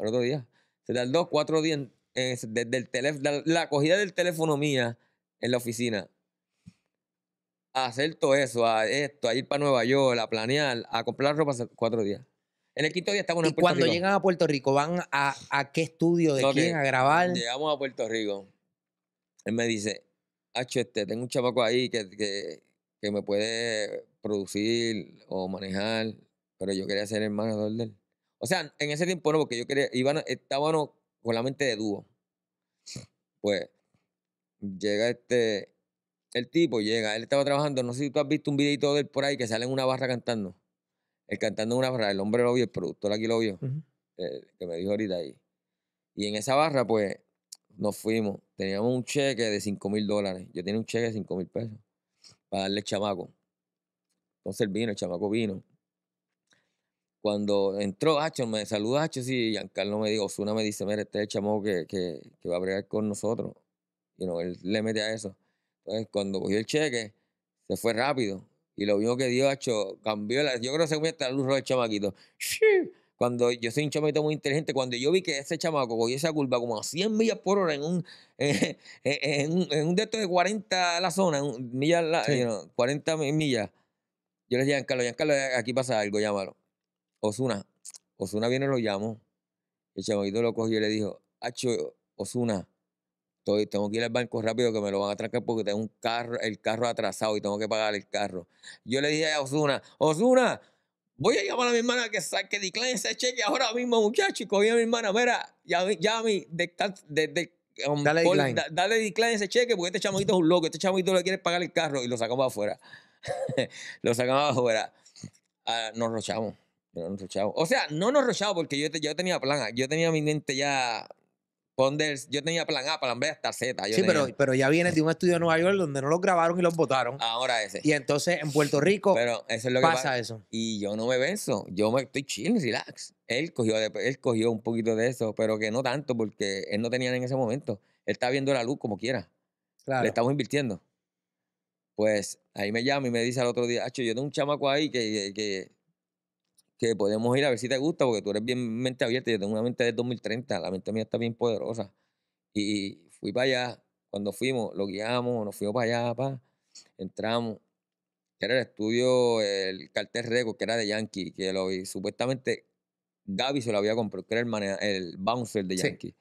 Al otro día. Se tardó cuatro días desde el teléfono, la, acogida del teléfono mía en la oficina. A hacer todo eso, a esto, a ir para Nueva York, a planear, a comprar ropa hace cuatro días. En el quinto día estamos y en Puerto cuando Rico. llegan a Puerto Rico, ¿van a, a qué estudio de quién a grabar? Llegamos a Puerto Rico. Él me dice, Hacho, este, tengo un chamaco ahí que, que, que me puede producir o manejar, pero yo quería ser el manejador de él. O sea, en ese tiempo no, porque yo quería, iban, estábamos con la mente de dúo. Pues llega este, el tipo llega, él estaba trabajando, no sé si tú has visto un videito de él por ahí que sale en una barra cantando. Él cantando en una barra, el hombre lo vio, el productor aquí lo vio, eh, que me dijo ahorita ahí. Y en esa barra, pues, nos fuimos. Teníamos un cheque de 5 mil dólares. Yo tenía un cheque de 5 mil pesos para darle al chamaco. Entonces él vino, el chamaco vino. Cuando entró Hacho, me saludó Hacho, sí, y Giancarlo me dijo, Osuna me dice, mira, este es el chamaco que, que, que va a bregar con nosotros. Y no, él le mete a eso. Entonces, cuando cogió el cheque, se fue rápido. Y lo mismo que dio, Hacho, cambió la... Yo creo que se fue hasta la luz roja del chamaquito. Cuando yo soy un chamaquito muy inteligente, cuando yo vi que ese chamaco cogió esa curva como a 100 millas por hora en un, en, en un, en un de estos de 40 a la zona, en millas, la- Sí. you know, 40 mi- millas, yo le dije a Giancarlo, Giancarlo, aquí pasa algo, llámalo. Osuna, Osuna viene y lo llamó. El chamaquito lo cogió y le dijo, Hacho, Osuna, estoy, tengo que ir al banco rápido que me lo van a trancar porque tengo un carro, el carro atrasado y tengo que pagar el carro. Yo le dije a Osuna, Osuna, voy a llamar a mi hermana que, sa- que decline ese cheque ahora mismo, muchacho. Y cogí a mi hermana, mira, ya, ya mi, descan- de, de- um, Dale pon- decline. da- dale decline ese cheque porque este chamaquito es un loco, este chamaquito le quiere pagar el carro y lo sacamos afuera. lo sacamos afuera. Ah, nos rochamos. Nos rochamos. O sea, no nos rochamos porque yo, te- yo tenía plan. Yo tenía mi mente ya. Yo tenía plan A, plan B hasta Z. yo Sí, pero, tenía. pero ya vienes de un estudio de Nueva York donde no los grabaron y los votaron. Ahora ese. Y entonces en Puerto Rico Pero eso es lo que pasa pasa. eso. Y yo no me venzo. Yo me estoy chill, relax. Él cogió, de- él cogió un poquito de eso, pero que no tanto porque él no tenía en ese momento. Él está viendo la luz como quiera. Claro. Le estamos invirtiendo. Pues ahí me llama y me dice al otro día, Acho, yo tengo un chamaco ahí que, que, que, que podemos ir a ver si te gusta, porque tú eres bien mente abierta. Yo tengo una mente de 2030, la mente mía está bien poderosa. Y fui para allá. Cuando fuimos, lo guiamos, nos fuimos para allá, pa, entramos. Que era el estudio, el cartel Record, que era de Yankee, que lo y supuestamente Gaby se lo había comprado, que era el, el bouncer de Sí. Yankee.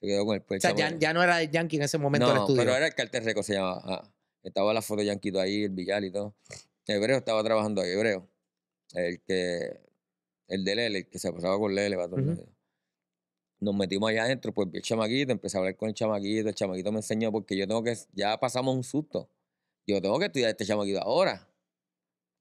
Se quedó con el O sea, ya, ya no era de Yankee en ese momento el no, estudio. pero era el cartel Record, se llamaba. Estaba la foto de Yanquito ahí, el billar y todo. Hebreo estaba trabajando ahí, Hebreo. El que, el de Lele, el que se pasaba con Lele para. Nos metimos allá adentro, pues vi el chamaquito, empecé a hablar con el chamaquito, el chamaquito me enseñó porque yo tengo que, ya pasamos un susto. Yo tengo que estudiar este chamaquito ahora.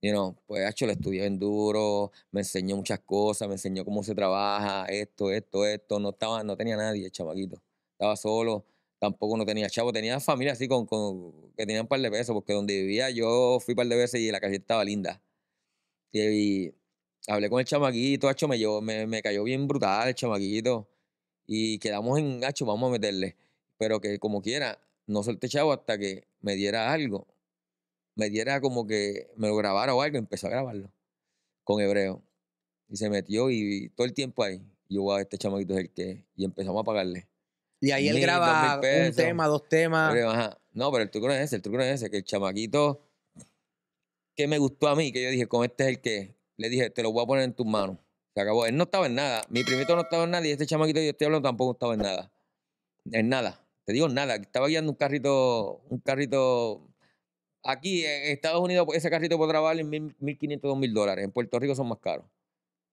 You know, pues hecho lo estudié en duro, me enseñó muchas cosas, me enseñó cómo se trabaja, esto, esto, esto. No estaba, no tenía nadie el chamaquito. Estaba solo, tampoco no tenía chavo, tenía familia así con, con que tenían un par de pesos, porque donde vivía yo fui un par de veces y la calle estaba linda. Y, y hablé con el chamaquito, hacho, me, llevó, me, me cayó bien brutal el chamaquito. Y quedamos en, hacho, vamos a meterle. Pero que como quiera, no solté chavo hasta que me diera algo. Me diera como que me lo grabara o algo, empezó a grabarlo con hebreo. Y se metió y, todo el tiempo ahí. Y yo, wow, este chamaquito es el que. es". Y empezamos a pagarle. y ahí él mil, graba un tema, dos temas. Pero, ajá. No, pero el truco no es ese, el truco no es ese, que el chamaquito que me gustó a mí, que yo dije, con este es el que, es", le dije, te lo voy a poner en tus manos. Se acabó. Él no estaba en nada. Mi primito no estaba en nada y este chamaquito que yo estoy hablando tampoco estaba en nada. En nada. Te digo nada. Estaba guiando un carrito, un carrito. Aquí en Estados Unidos, ese carrito podrá valer mil- 1.500, 2.000 dólares. En Puerto Rico son más caros.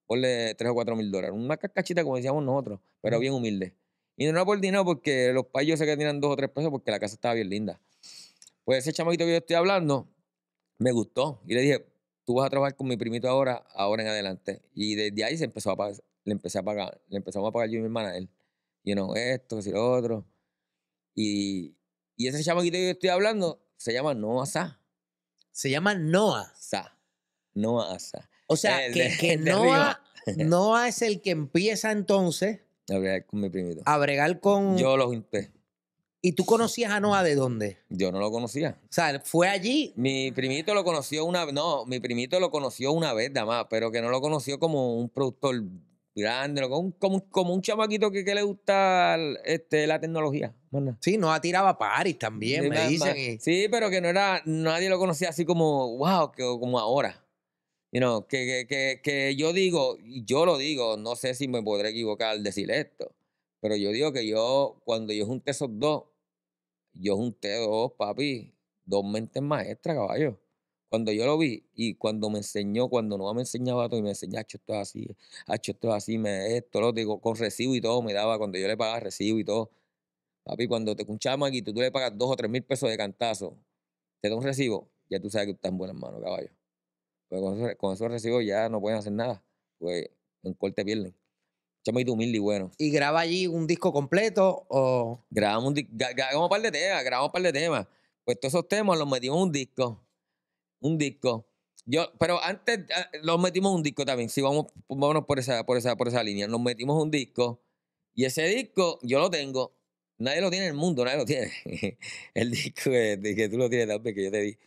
Ponle 3 o 4 mil dólares. Una cascachita, como decíamos nosotros, pero bien humilde. Y no era por dinero porque los payos se que tenían 2 o 3 pesos porque la casa estaba bien linda. Pues ese chamaquito que yo estoy hablando me gustó. Y le dije, tú vas a trabajar con mi primito ahora, ahora en adelante. Y desde ahí se empezó a pagar, le empecé a pagar, le empezamos a pagar yo y mi hermana a él. Y no, esto, y lo otro. Y, y ese chamaquito que yo estoy hablando se llama Noah Sa. Se llama Noah. Sa. Noah Sa. O sea, El que, de- que Noah, Noah es el que empieza entonces A ver, con mi primito. a bregar con... Yo lo junté. ¿Y tú conocías a Noah de dónde? Yo no lo conocía. O sea, fue allí. Mi primito lo conoció una vez, no, mi primito lo conoció una vez nada más, pero que no lo conoció como un productor grande, como un, como, un- como un chamaquito que, que le gusta este, la tecnología. nada. Sí, Noah tiraba paris también, Sí, me dicen. y- Sí, pero que no era, nadie lo conocía así como, wow, que, como ahora. You know, que, que, que, que yo digo, yo lo digo, no sé si me podré equivocar al decir esto, pero yo digo que yo, cuando yo junté esos dos, yo junté dos, papi, dos mentes maestras, caballo. Cuando yo lo vi y cuando me enseñó, cuando no me enseñaba todo y me enseñaba, esto es así, esto es así, me, esto, lo digo, con recibo y todo, me daba cuando yo le pagaba recibo y todo. Papi, cuando te escuchamos aquí, tú, tú le pagas dos o tres mil pesos de cantazo, te da un recibo, ya tú sabes que estás en buenas manos, caballo. Pues con, esos, con esos recibos ya no pueden hacer nada, pues en corte pierden. Chamaito humilde y bueno. ¿Y graba allí un disco completo o...? Grabamos un, gra- grabamos un par de temas, grabamos un par de temas. Pues todos esos temas los metimos en un disco. Un disco. Yo, pero antes ah, los metimos en un disco también. Sí, vamos, vámonos por esa, por esa, por esa línea. Nos metimos en un disco. Y ese disco yo lo tengo. Nadie lo tiene en el mundo, nadie lo tiene. el disco que, que tú lo tienes también, que yo te di.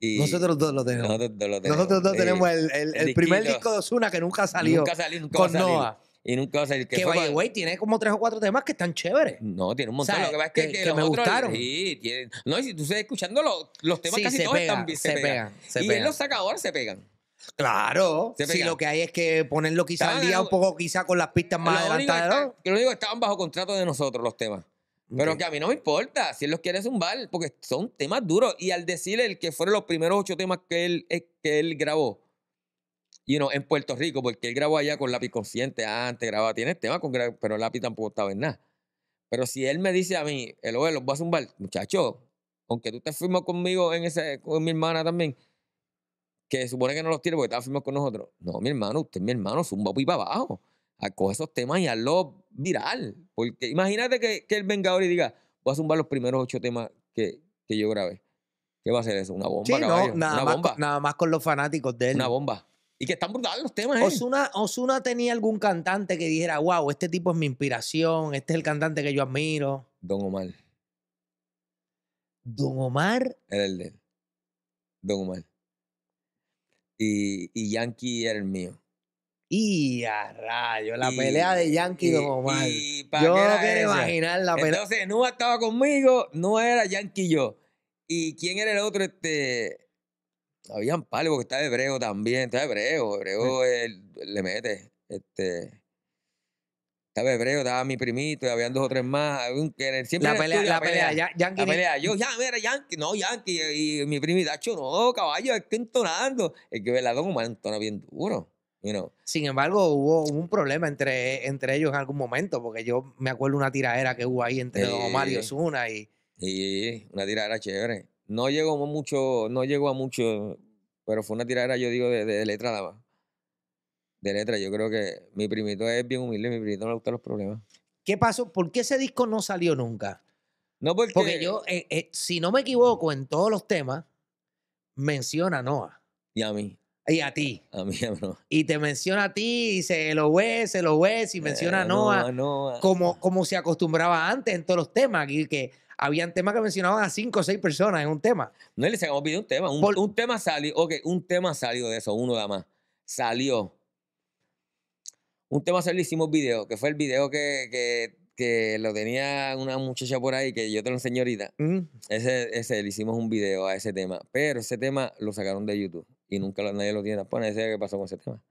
Y Nosotros dos lo tenemos. nosotros dos lo tenemos. Nosotros dos tenemos el, el- el el primer disco de Ozuna que nunca salió Nunca salió, nunca con. Noah. Y nunca salir. Que, fue by way, tiene como tres o cuatro temas que están chéveres. No, tiene un montón. Lo que pasa es que, Que- que que me otros- gustaron. Sí, no, y si tú sigues escuchando los, los temas Sí, casi se todos pegan, están bien, se pegan, se y él pegan. los saca ahora, se pegan. Claro. Se Si lo que hay es que ponerlo quizás al día un poco quizás con las pistas más adelantadas. que lo que estaban bajo contrato de nosotros los temas. Pero que a mí no me importa si él los quiere zumbar, porque son temas duros. Y al decirle el que fueron los primeros ocho temas que él, eh, que él grabó, you know, en Puerto Rico, porque él grabó allá con lápiz consciente antes, grababa, tiene temas con pero el lápiz tampoco estaba en nada. Pero si él me dice a mí, el OE los voy a zumbar, muchacho, aunque tú te firmas conmigo en ese, con mi hermana también, que supone que no los tiene porque estaba firmado con nosotros. No, mi hermano, usted mi hermano, zumba y para abajo. A coger esos temas y hazlo viral. Porque imagínate que, que el Vengador y diga, voy a zumbar los primeros ocho temas que, que yo grabé. ¿Qué va a ser eso? Una bomba, Sí, no, nada Una más, bomba. con, nada más con los fanáticos de él. Una bomba. Y que están brutales los temas, ¿eh? Osuna, Ozuna tenía algún cantante que dijera, wow, este tipo es mi inspiración, este es el cantante que yo admiro. Don Omar. Don Omar, Era el de él. Don Omar. Y, y Yankee era el mío. y a rayo, la Y- pelea de Yankee y Don Omar. y ¿pa' yo no quiero eso? imaginar la pelea. Entonces, Nua estaba conmigo, no era Yankee y yo. ¿Y quién era el otro? Este. Habían palos porque estaba Hebreo también. Estaba Hebreo. Hebreo él, le mete. Este. Estaba Hebreo, estaba mi primito, y habían dos o tres más. había un- que en el- siempre La el pelea, la pelea, Ya- Yankee La pelea. Yo, ya, mira, Yankee. No, Yankee. Y, mi primito, "Acho, no, caballo, es que entonando. Es que Veladón como entona bien duro. You know. Sin embargo, hubo, un problema entre, entre ellos en algún momento, porque yo me acuerdo una tiradera que hubo ahí entre Don Omar y Sí. Ozuna y Y una tiradera chévere. No llegó mucho, no llegó a mucho, pero fue una tiradera, yo digo, de, de letra nada más. De letra. Yo creo que mi primito es bien humilde, mi primito no le gustan los problemas. ¿qué pasó? ¿Por qué ese disco no salió nunca? No porque. Porque yo, eh, eh, si no me equivoco, en todos los temas menciona a Noah Y a mí. y a ti. A mí, a mí no. Y te menciona a ti y se lo ve, se lo ve, y menciona a Eh, Noah. Noah. como, como se acostumbraba antes en todos los temas, que habían temas que mencionaban a cinco o seis personas en un tema. No y le sacamos video un tema. Un, Por- un tema salió. Ok, un tema salió de eso, uno nada más. Salió. Un tema salió, hicimos video, que fue el video que, que, que lo tenía una muchacha por ahí, que yo te lo enseñé ahorita. Mm. Ese, ese, le hicimos un video a ese tema. Pero ese tema lo sacaron de YouTube. Y nunca nadie lo tiene. Pues nadie sabe qué pasó con ese tema.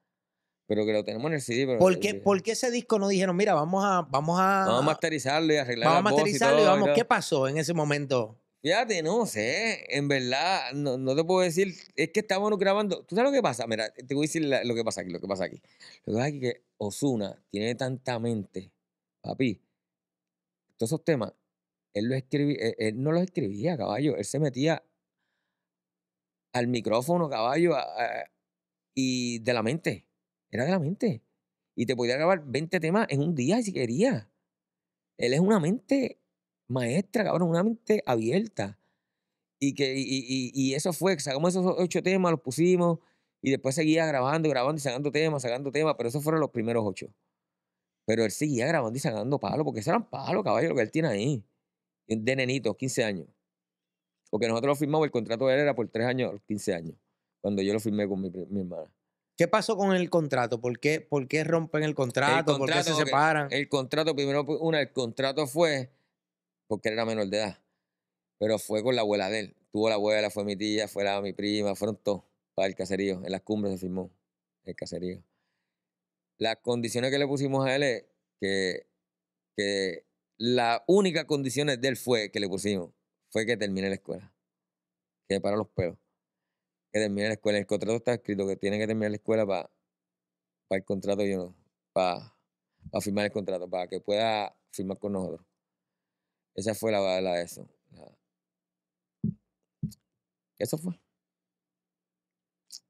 Pero que lo tenemos en el CD. Pero ¿Por qué, por qué ese disco no dijeron, mira, vamos a, vamos a, Vamos a masterizarlo y arreglar vamos a masterizarlo y todo, vamos. ¿qué pasó en ese momento? Fíjate, no sé. En verdad, no, no te puedo decir. Es que estábamos grabando. ¿Tú sabes lo que pasa? Mira, te voy a decir la- lo que pasa aquí. Lo que pasa aquí. Lo que pasa aquí es que Osuna tiene tanta mente. Papi, todos esos temas, él, lo escribí, él, él no los escribía, caballo. Él se metía al micrófono, caballo, a- a- y de la mente. Era de la mente. Y te podía grabar 20 temas en un día si quería. Él es una mente maestra, cabrón, una mente abierta. Y, que, y, y- y eso fue, sacamos esos ocho temas, los pusimos, y después seguía grabando, grabando y sacando temas, sacando temas, pero esos fueron los primeros ocho. Pero él seguía grabando y sacando palos, porque esos eran palos, caballo, lo que él tiene ahí. De nenito, 15 años. Porque nosotros lo firmamos, el contrato de él era por tres años, 15 años, cuando yo lo firmé con mi, mi hermana. ¿Qué pasó con el contrato? ¿Por qué, por qué rompen el contrato? ¿Por qué se contrato, separan? El contrato, primero, pues, una, el contrato fue porque él era menor de edad, pero fue con la abuela de él. Tuvo la abuela, fue mi tía, fue la, mi prima, fueron todos para el caserío. En las cumbres se firmó el caserío. Las condiciones que le pusimos a él es que, que la única condición de él fue que le pusimos fue que terminé la escuela. Que para los pelos. Que termine la escuela. El contrato está escrito que tiene que terminar la escuela para, para el contrato, yo no, para, para firmar el contrato, para que pueda firmar con nosotros. Esa fue la la de eso. la- Eso fue.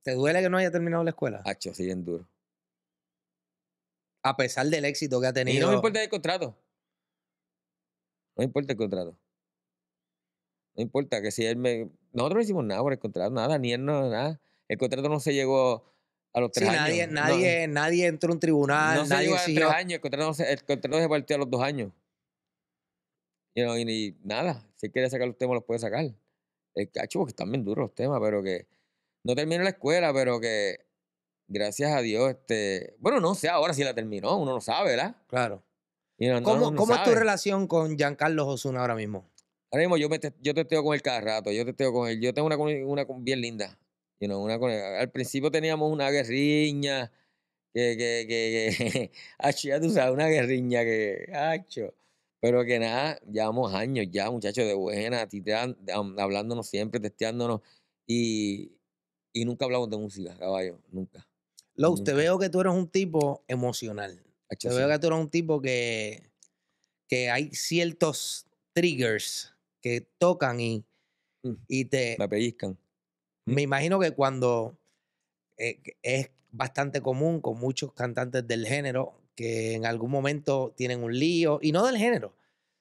¿Te duele que no haya terminado la escuela? Hacho, así bien duro. A pesar del éxito que ha Y tenido. no me importa el contrato. No me importa el contrato. No importa que si él me. Nosotros no hicimos nada por el contrato, nada, ni él no, nada. El contrato no se llegó a los Sí, tres nadie, años. No, nadie, nadie entró a un tribunal, no se nadie llegó a los tres años, el contrato, no se, el contrato se partió a los dos años. You know, y, y nada, si él quiere sacar los temas, los puede sacar. El cacho, porque están bien duros los temas, pero que no terminó la escuela, pero que gracias a Dios, este. Bueno, no sé ahora si la terminó, uno no sabe, ¿verdad? Claro. You know, no- ¿Cómo, cómo es tu relación con Giancarlo Osuna ahora mismo? Ahora mismo yo, me te- yo testeo con él cada rato, yo testeo con él. Yo tengo una, una bien linda. You know, una. Al principio teníamos una guerriña, que, que, que, que acho, ya tú sabes, una guerriña que, acho. Pero que nada, llevamos años ya, muchachos, de buena, titean- hablándonos siempre, testeándonos. Y, y nunca hablamos de música, caballo, nunca. Lous, te veo que tú eres un tipo emocional. Acho, Te sí. veo que tú eres un tipo que, que hay ciertos triggers que tocan y, Mm. y te... Me pellizcan. Me imagino que cuando eh, es bastante común con muchos cantantes del género que en algún momento tienen un lío, y no del género,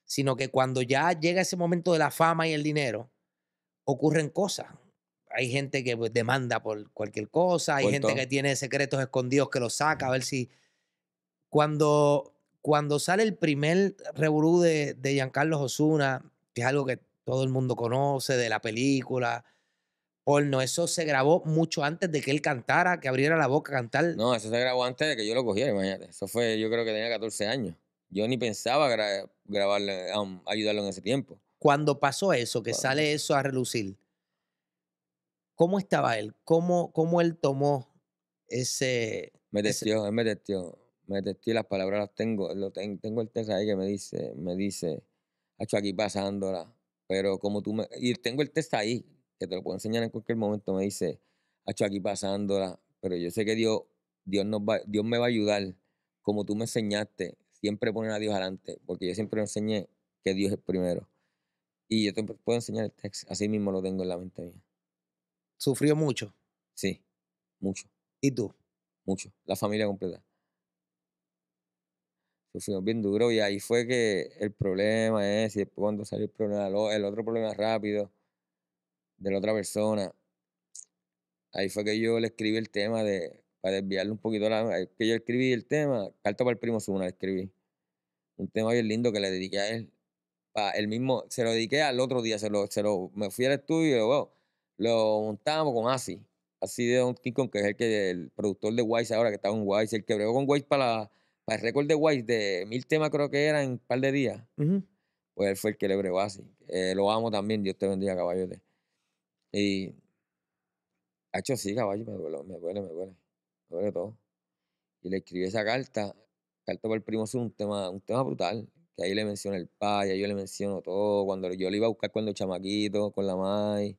sino que cuando ya llega ese momento de la fama y el dinero, ocurren cosas. Hay gente que pues, demanda por cualquier cosa, hay Por gente todo. que tiene secretos escondidos que los saca a ver si... Cuando, cuando sale el primer revolú de, de Giancarlo Osuna, que es algo que todo el mundo conoce, de la película, porno, eso se grabó mucho antes de que él cantara, que abriera la boca a cantar. No, eso se grabó antes de que yo lo cogiera, imagínate. Eso fue, yo creo que tenía 14 años. Yo ni pensaba gra- grabarle, um, ayudarlo en ese tiempo. Cuando pasó eso, que sale eso a relucir, ¿cómo estaba él? ¿Cómo, cómo él tomó ese... Me Ese- testió, él me testió. Me testió las palabras las tengo. Lo ten- tengo el test ahí que me dice, me dice, hecho aquí pasándola. Pero como tú me. Y tengo el test ahí, que te lo puedo enseñar en cualquier momento. Me dice, hecho aquí pasándola. Pero yo sé que Dios, Dios, nos va, Dios me va a ayudar. Como tú me enseñaste, siempre poner a Dios adelante. Porque yo siempre enseñé que Dios es primero. Y yo te puedo enseñar el test. Así mismo lo tengo en la mente mía. Sufrió mucho. Sí, mucho. ¿Y tú? mucho, la familia completa. Sufrimos bien duro y ahí fue que el problema es, y después cuando salió el problema, lo- el otro problema rápido de la otra persona, ahí fue que yo le escribí el tema de, para desviarle un poquito la, que yo escribí el tema, Carta para el Primo Zuna, le escribí. Un tema bien lindo que le dediqué a él. Pa, el mismo, se lo dediqué al otro día, se lo, se lo, me fui al estudio luego lo montamos con Asi. Así de Don Kong, que es el que el productor de Wise ahora, que estaba en Wise, el que bregó con Wise para, para el récord de Wise de mil temas creo que era en un par de días. Pues él fue el que le bregó así. Eh, lo amo también, Dios te bendiga, caballote. Y ha hecho sí, caballo, me duele, me duele, me duele. Me duele todo. Y le escribí esa carta, carta para el primo Sur, un tema, un tema brutal. Que ahí le menciono el paya, yo le menciono todo. Cuando yo le iba a buscar cuando chamaquito, con la Mai,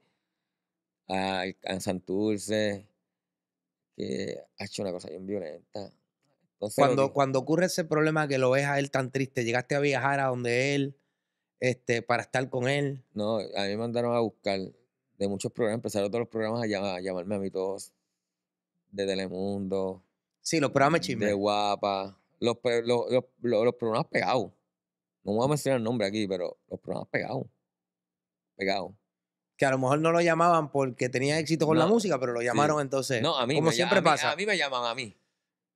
a, a Santurce, que ha hecho una cosa bien violenta. Entonces, Cuando, cuando ocurre ese problema que lo ves a él tan triste, llegaste a viajar a donde él, este, para estar con él. No, a mí me mandaron a buscar de muchos programas, empezaron todos los programas a, llamar- a llamarme a mí todos, de Telemundo, Sí, los programas de chismes. Guapa, los, pe- los, los, los- los programas pegados. No voy a mencionar el nombre aquí, pero los programas pegados. Pegados. Que a lo mejor no lo llamaban porque tenía éxito con la música, pero lo llamaron entonces. No, a mí, como me siempre a mí- pasa. A mí me llaman a mí.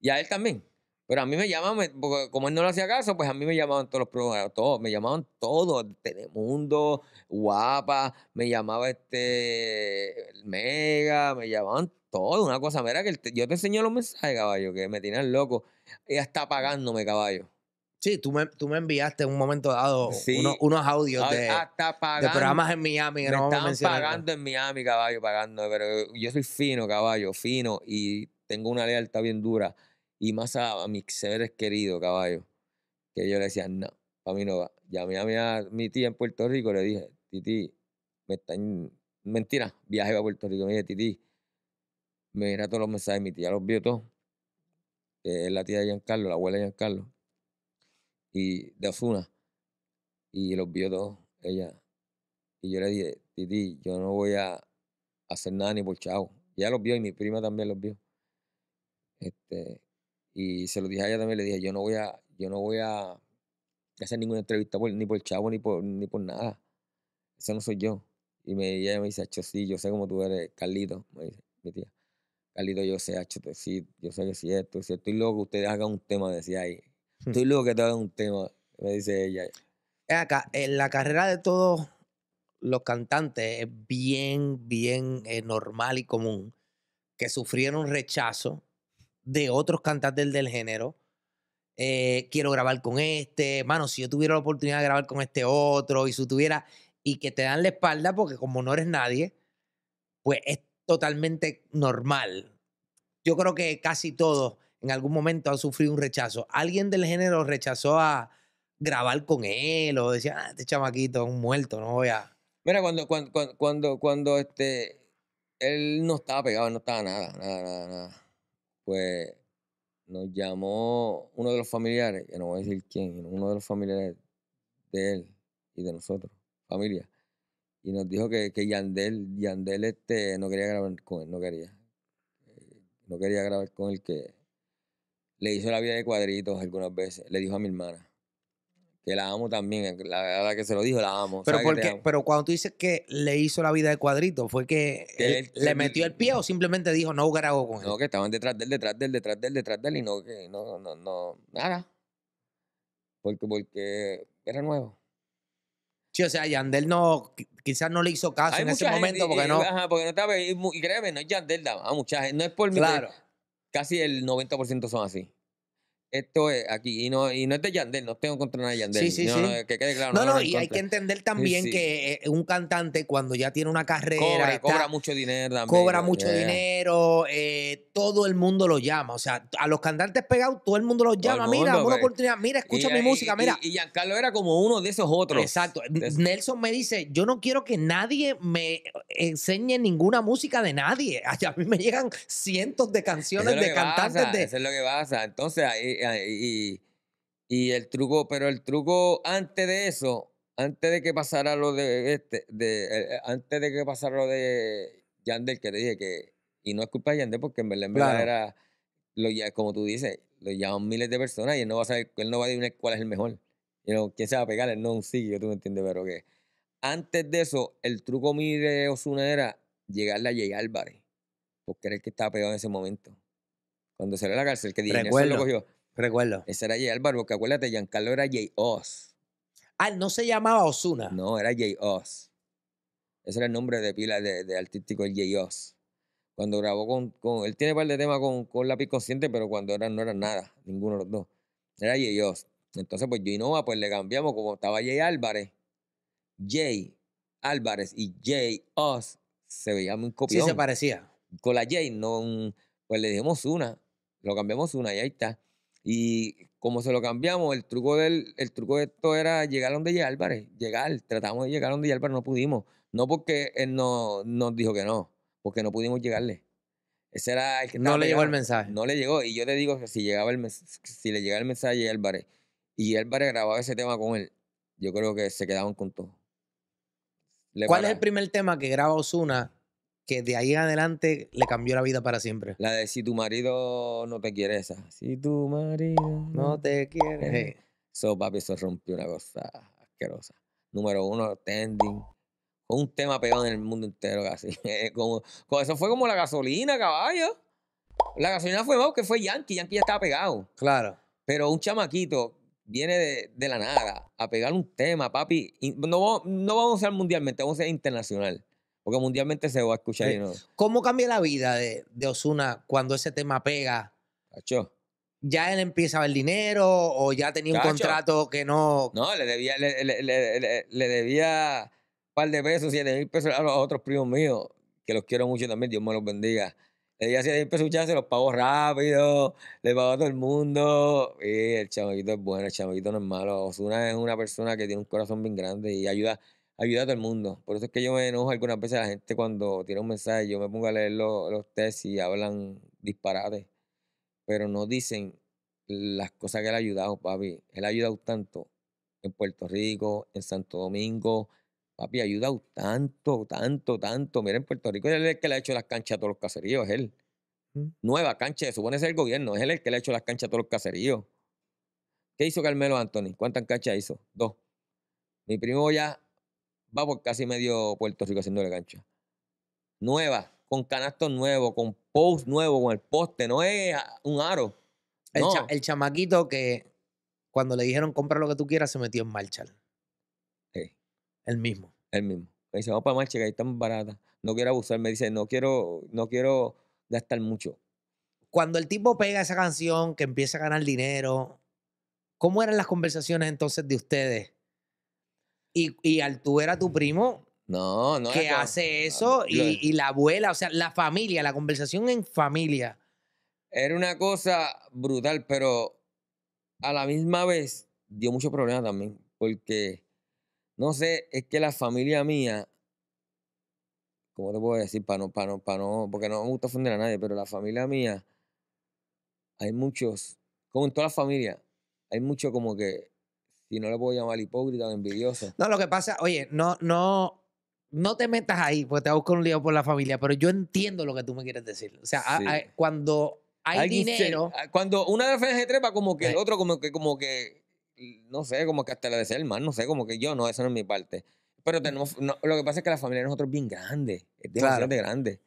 Y a él también. Pero a mí me llaman, me- porque como él no le hacía caso, pues a mí me llamaban todos los programas, todos, me llamaban todos, Telemundo, Guapa, me llamaba este el Mega, me llamaban todo, una cosa, mira que el yo te enseño los mensajes, caballo, que me tenían loco, y hasta pagándome, caballo. Sí, tú me, tú me enviaste en un momento dado Sí. unos, unos audios de, hasta de pagando. programas en Miami que Me no estaban pagando en Miami, caballo, pagando. Pero yo soy fino, caballo, fino. Y tengo una lealtad bien dura. Y más a, a mis seres queridos, caballo. Que yo le decía, no, para mí no va. Llamé a mi, tía en Puerto Rico le dije, Titi, me están. Mentira, viaje a Puerto Rico. Me dice, Titi, me mira todos los mensajes. Mi tía los vio todos. es la tía de Giancarlo, la abuela de Giancarlo. Y de Osuna. Y los vio todos, ella. Y yo le dije, Titi, yo no voy a hacer nada ni por chavo. Y ella los vio y mi prima también los vio. Este, y se lo dije a ella también, le dije, yo no voy a, yo no voy a hacer ninguna entrevista por- ni por chavo ni por, ni por nada. Eso no soy yo. Y me, ella me dice, Acho, sí, yo sé cómo tú eres, Carlito, me dice mi tía. Carlito, yo sé, Acho, te- sí, yo sé que sí, esto, sí, estoy loco que ustedes hagan un tema, decía ahí. Estoy loco que te hagan un tema, me dice ella. Acá, en la carrera de todos los cantantes es bien, bien eh, normal y común que sufrieron rechazo de otros cantantes del género. Eh, quiero grabar con este, mano, si yo tuviera la oportunidad de grabar con este otro, y si tuviera, y que te dan la espalda porque como no eres nadie, pues es totalmente normal. Yo creo que casi todos en algún momento han sufrido un rechazo. Alguien del género rechazó a grabar con él o decía, ah, este chamaquito es un muerto, no voy a... Mira, cuando, cuando, cuando, cuando, este, él no estaba pegado, no estaba nada, nada, nada, nada. Pues nos llamó uno de los familiares, que no voy a decir quién, uno de los familiares de él y de nosotros, familia. Y nos dijo que, que Yandel, Yandel este, no quería grabar con él, no quería. Eh, No quería grabar con él, que le hizo la vida de cuadritos algunas veces. Le dijo a mi hermana, que la amo también, la, la que se lo dijo, la amo. Pero, porque, amo. pero cuando tú dices que le hizo la vida de cuadrito, ¿fue que, Que él él- le él- metió el pie o simplemente dijo no grabo con él? No, que estaban detrás de él, detrás de él, detrás de él, detrás de él, y no, que no, no, no, nada. Porque, porque era nuevo. Sí, o sea, Yandel no, qui- quizás no le hizo caso Hay en ese mucha momento gente, porque y- no. Ajá, porque no estaba, y, y créeme, no es Yandel, a mucha gente, no es por mí, que Claro. casi el 90% son así. Esto es aquí, y no, y no es de Yandel, no tengo contra nada de Yandel. Sí, sí, no, sí. no, que quede claro. No, no, y hay que entender también que eh, un cantante cuando ya tiene una carrera, Cobra, está- cobra mucho dinero también. cobra mucho yeah. dinero, eh, todo el mundo lo llama. O sea, a los cantantes pegados, todo el mundo los llama. mira, mundo, una pues. oportunidad. Mira, escucha Y- mi y- música, mira. Y, Giancarlo era como uno de esos otros. Exacto. Nelson me dice, yo no quiero que nadie me enseñe ninguna música de nadie. A mí me llegan cientos de canciones es de cantantes pasa, de... Eso es lo que pasa. Entonces, ahí- y, y el truco, pero el truco antes de eso, antes de que pasara lo de este, de, eh, antes de que pasara lo de Yandel, que te dije que, y no es culpa de Yandel, porque en verdad, en verdad Claro. era, lo, como tú dices, lo llaman miles de personas y él no va a saber, él no va a adivinar cuál es el mejor. You know, ¿Quién se va a pegar? Él no un sitio, tú me entiendes, pero que antes de eso, el truco mío de Osuna era llegarle a Jay Álvarez, porque era el que estaba pegado en ese momento. Cuando salió de la cárcel, que DJ Nelson lo Recuerdo. cogió. Recuerdo. Ese era Jay Álvarez, porque acuérdate, Giancarlo era Jay Oz. Ah, no se llamaba Osuna. No, era Jay Oz. Ese era el nombre de pila de, de artístico, el Jay Oz. Cuando grabó con, con. Él tiene un par de temas con, con lápiz consciente, pero cuando era, no era nada, ninguno de los dos. Era Jay Oz. Entonces, pues yo y Nova, pues le cambiamos, como estaba Jay Álvarez, Jay Álvarez y Jay Oz se veía muy Sí, copión se parecía. con la Jane, no, pues le dijimos una, lo cambiamos una y ahí está. Y como se lo cambiamos, el truco del, el truco de esto era llegar a donde Jay Álvarez, llegar, tratamos de llegar a donde Álvarez, no pudimos. No porque él no, nos dijo que no, porque no pudimos llegarle. Ese era el que No le llegó el mensaje. No le llegó. Y yo te digo que si llegaba el si le llegaba el mensaje a Álvarez y Álvarez grababa ese tema con él, yo creo que se quedaban con todo. Le ¿Cuál es el primer tema que graba Osuna que de ahí en adelante le cambió la vida para siempre? La de si tu marido no te quiere esa. Si tu marido No te quieres. Eh, Eso, papi, eso rompió una cosa asquerosa. Número uno, trending. Fue un tema pegado en el mundo entero casi. como, como- eso fue como la gasolina, caballo. La gasolina fue más que fue Yankee. Yankee ya estaba pegado. Claro. Pero un chamaquito viene de, de la nada a pegar un tema, papi. no, no vamos a usar mundialmente, vamos a ser internacional. Porque mundialmente se va a escuchar Sí. y no. ¿Cómo cambia la vida de, de Osuna cuando ese tema pega? Cacho. ¿Ya él empieza a ver dinero o ya tenía un contrato que no... No, le debía, le, le- le- le- debía un par de pesos, siete mil pesos a los otros primos míos, que los quiero mucho también, Dios me los bendiga. Le debía siete mil pesos, ya se los pagó rápido, le pagó a todo el mundo. Y el chamaquito es bueno, el chamaquito no es malo. Osuna es una persona que tiene un corazón bien grande y ayuda, ayuda a todo el mundo. Por eso es que yo me enojo algunas veces a la gente cuando tiene un mensaje, yo me pongo a leer los, los tests y hablan disparates, pero no dicen las cosas que él ha ayudado, papi. Él ha ayudado tanto en Puerto Rico, en Santo Domingo. Papi, ha ayudado tanto, tanto, tanto. Mira, en Puerto Rico él es el que le ha hecho las canchas a todos los caseríos, es él. Mm. Nueva cancha, supone ser el gobierno, es él el que le ha hecho las canchas a todos los caseríos. ¿Qué hizo Carmelo Anthony? ¿Cuántas canchas hizo? Dos. Mi primo ya va por casi medio Puerto Rico haciéndole cancha. Nueva, con canastos nuevos, con post nuevo, con el poste, no es un aro. El, No. cha- el chamaquito que cuando le dijeron compra lo que tú quieras se metió en Marshall. Sí. El mismo. Él mismo. Me dice, vamos para marcha, que ahí están baratas. No quiero abusar. Me dice, no quiero, no quiero gastar mucho. Cuando el tipo pega esa canción, que empieza a ganar dinero, ¿cómo eran las conversaciones entonces de ustedes? Y, y al tú era tu primo No, no. que hace eso y, y la abuela, o sea, la familia, la conversación en familia. Era una cosa brutal, pero a la misma vez dio mucho problema también. Porque, no sé, es que la familia mía, ¿cómo te puedo decir? Para no, para no, para no, porque no me gusta ofender a nadie, pero la familia mía, hay muchos, como en todas las familias, hay mucho como que, si no le puedo llamar hipócrita o envidioso. No, lo que pasa, oye, no, no, no te metas ahí porque te vas buscar un lío por la familia, pero yo entiendo lo que tú me quieres decir. O sea, a- Sí. a- cuando hay Alguien dinero, cuando una defensa se trepa, como que el Eh. otro, como que, como que, no sé, como que hasta le desea el mal, no sé, como que yo no, eso no es mi parte. Pero tenemos, no, lo que pasa es que la familia de nosotros es bien grande, es demasiado Claro. grande.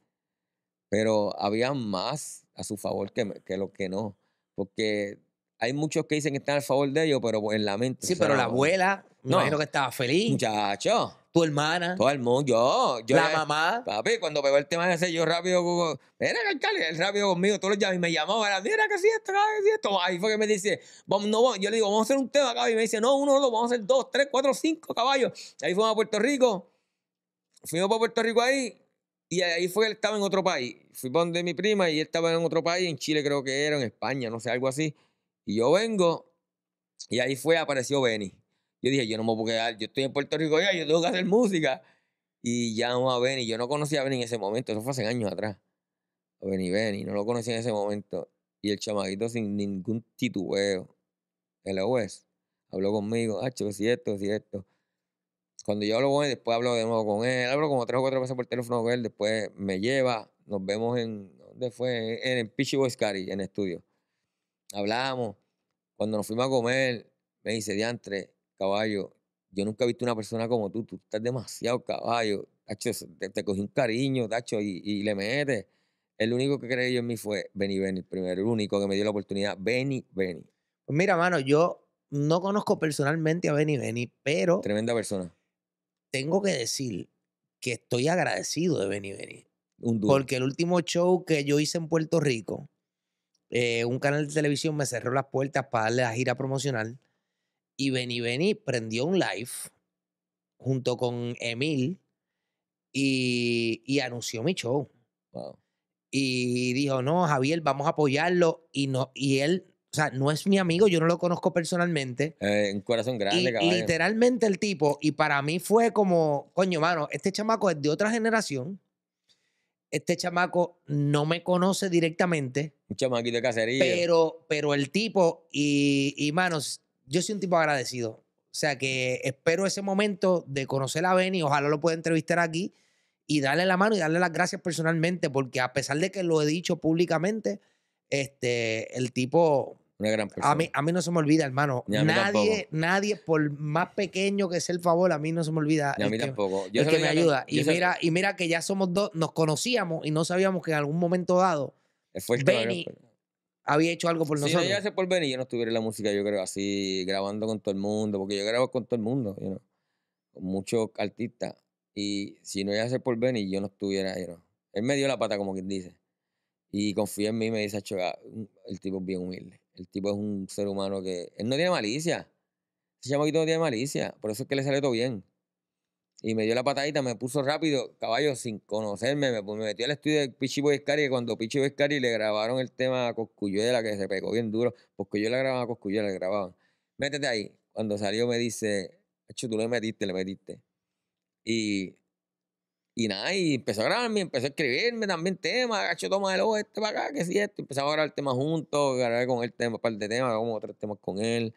Pero había más a su favor que, que lo que no. Porque hay muchos que dicen que están a favor de ellos, pero en la mente. sí, pero la abuela, me No. imagino que estaba feliz, Muchacho, tu hermana, todo el mundo, yo, yo. la ya- mamá. Papi, cuando pegó el tema ese, yo rápido, como, mira, alcalde, él rápido conmigo, todos los días, y me llamaba, era, mira, que si esto, que si esto. Ahí fue que me dice, vamos, no, vamos", yo le digo, vamos a hacer un tema, caballo. Y me dice, no, uno, dos, vamos a hacer dos, tres, cuatro, cinco caballos. Ahí fuimos a Puerto Rico, fuimos para Puerto Rico ahí, y ahí fue que él estaba en otro país. Fui para donde mi prima y él estaba en otro país, en Chile creo que era, en España, no sé, algo así. Y yo vengo, y ahí fue, apareció Benny. Yo dije, yo no me puedo quedar, yo estoy en Puerto Rico ya, yo tengo que hacer música. Y llamo a Benny. Yo no conocía a Benny en ese momento, eso fue hace años atrás. A Benny Benny, no lo conocía en ese momento. Y el chamaquito sin ningún titubeo, el OS, habló conmigo, ah, que si esto, si esto. Cuando yo hablo con después hablo de nuevo con él, hablo como tres o cuatro veces por teléfono con él, después me lleva, nos vemos en, ¿dónde fue? En, el Pichi Cari, en estudio. Hablamos. Cuando nos fuimos a comer, me dice, diantre, caballo, yo nunca he visto una persona como tú, tú estás demasiado caballo, tacho, te, te cogí un cariño, tacho, y, y le metes. El único que creyó en mí fue Benny Benny, primero, el único que me dio la oportunidad, Benny Benny. Pues mira, mano, yo no conozco personalmente a Benny Benny, pero Tremenda persona, tengo que decir que estoy agradecido de Benny Benny. un duro. Porque el último show que yo hice en Puerto Rico, eh, un canal de televisión me cerró las puertas para darle la gira promocional y Benny Benny prendió un live junto con Emil y, y anunció mi show. Wow. Y dijo, no, Javier, vamos a apoyarlo. Y, no, y él, o sea, no es mi amigo, yo no lo conozco personalmente. Eh, un corazón grande, Y caballo. literalmente el tipo, y para mí fue como, coño, mano, este chamaco es de otra generación. Este chamaco no me conoce directamente, Un chamaquito de cacería. pero, pero el tipo, y, y manos, yo soy un tipo agradecido. O sea que espero ese momento de conocer a Benny, ojalá lo pueda entrevistar aquí y darle la mano y darle las gracias personalmente, porque a pesar de que lo he dicho públicamente, este, el tipo, una gran persona. a mí, a mí no se me olvida, hermano. Ni a mí Nadie, nadie, por más pequeño que sea el favor, a mí no se me olvida. Ni a mí que- tampoco. Yo el que me ayuda. Y se- mira, y mira que ya somos dos, nos conocíamos y no sabíamos que en algún momento dado Benny había hecho algo por Si no nosotros. llegase por Benny, yo no estuviera en la música, yo creo, así, grabando con todo el mundo, porque yo grabo con todo el mundo, you know, con muchos artistas. Y si no llegase por Benny, yo no estuviera, you know. Él me dio la pata, como quien dice. Y confía en mí y me dice, "Acho, ah, un- el tipo es bien humilde. El tipo es un ser humano que... Él no tiene malicia. Ese chamaquito no tiene malicia. Por eso es que le sale todo bien. Y me dio la patadita, me puso rápido, caballo, sin conocerme. Me, me metió al estudio de Pichi Boy Scary, que cuando Pichi Boy Scary le grabaron el tema a Coscuyuela, que se pegó bien duro, porque yo le grababa a Coscuyuela, le grababan. Métete ahí. Cuando salió me dice, hecho, tú le metiste, le metiste. Y, y nada, y empezó a grabarme, empezó a escribirme también temas, gacho, toma el ojo este para acá, que si esto. Empezamos a grabar temas juntos, grabé con él tema, un par de temas, como otros temas con él.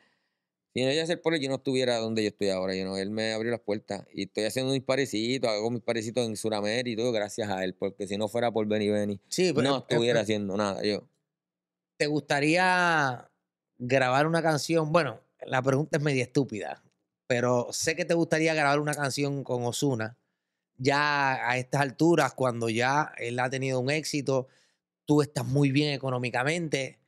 Si no iba a ser por él, yo no estuviera donde yo estoy ahora. You know, él me abrió las puertas y estoy haciendo mis parecitos, hago mis parecitos en Sudamérica y todo gracias a él, porque si no fuera por Benny Benny, Sí, pero no eh, estuviera eh, haciendo nada yo. ¿te gustaría grabar una canción? Bueno, la pregunta es media estúpida, pero sé que te gustaría grabar una canción con Osuna. Ya a estas alturas, cuando ya él ha tenido un éxito, tú estás muy bien económicamente,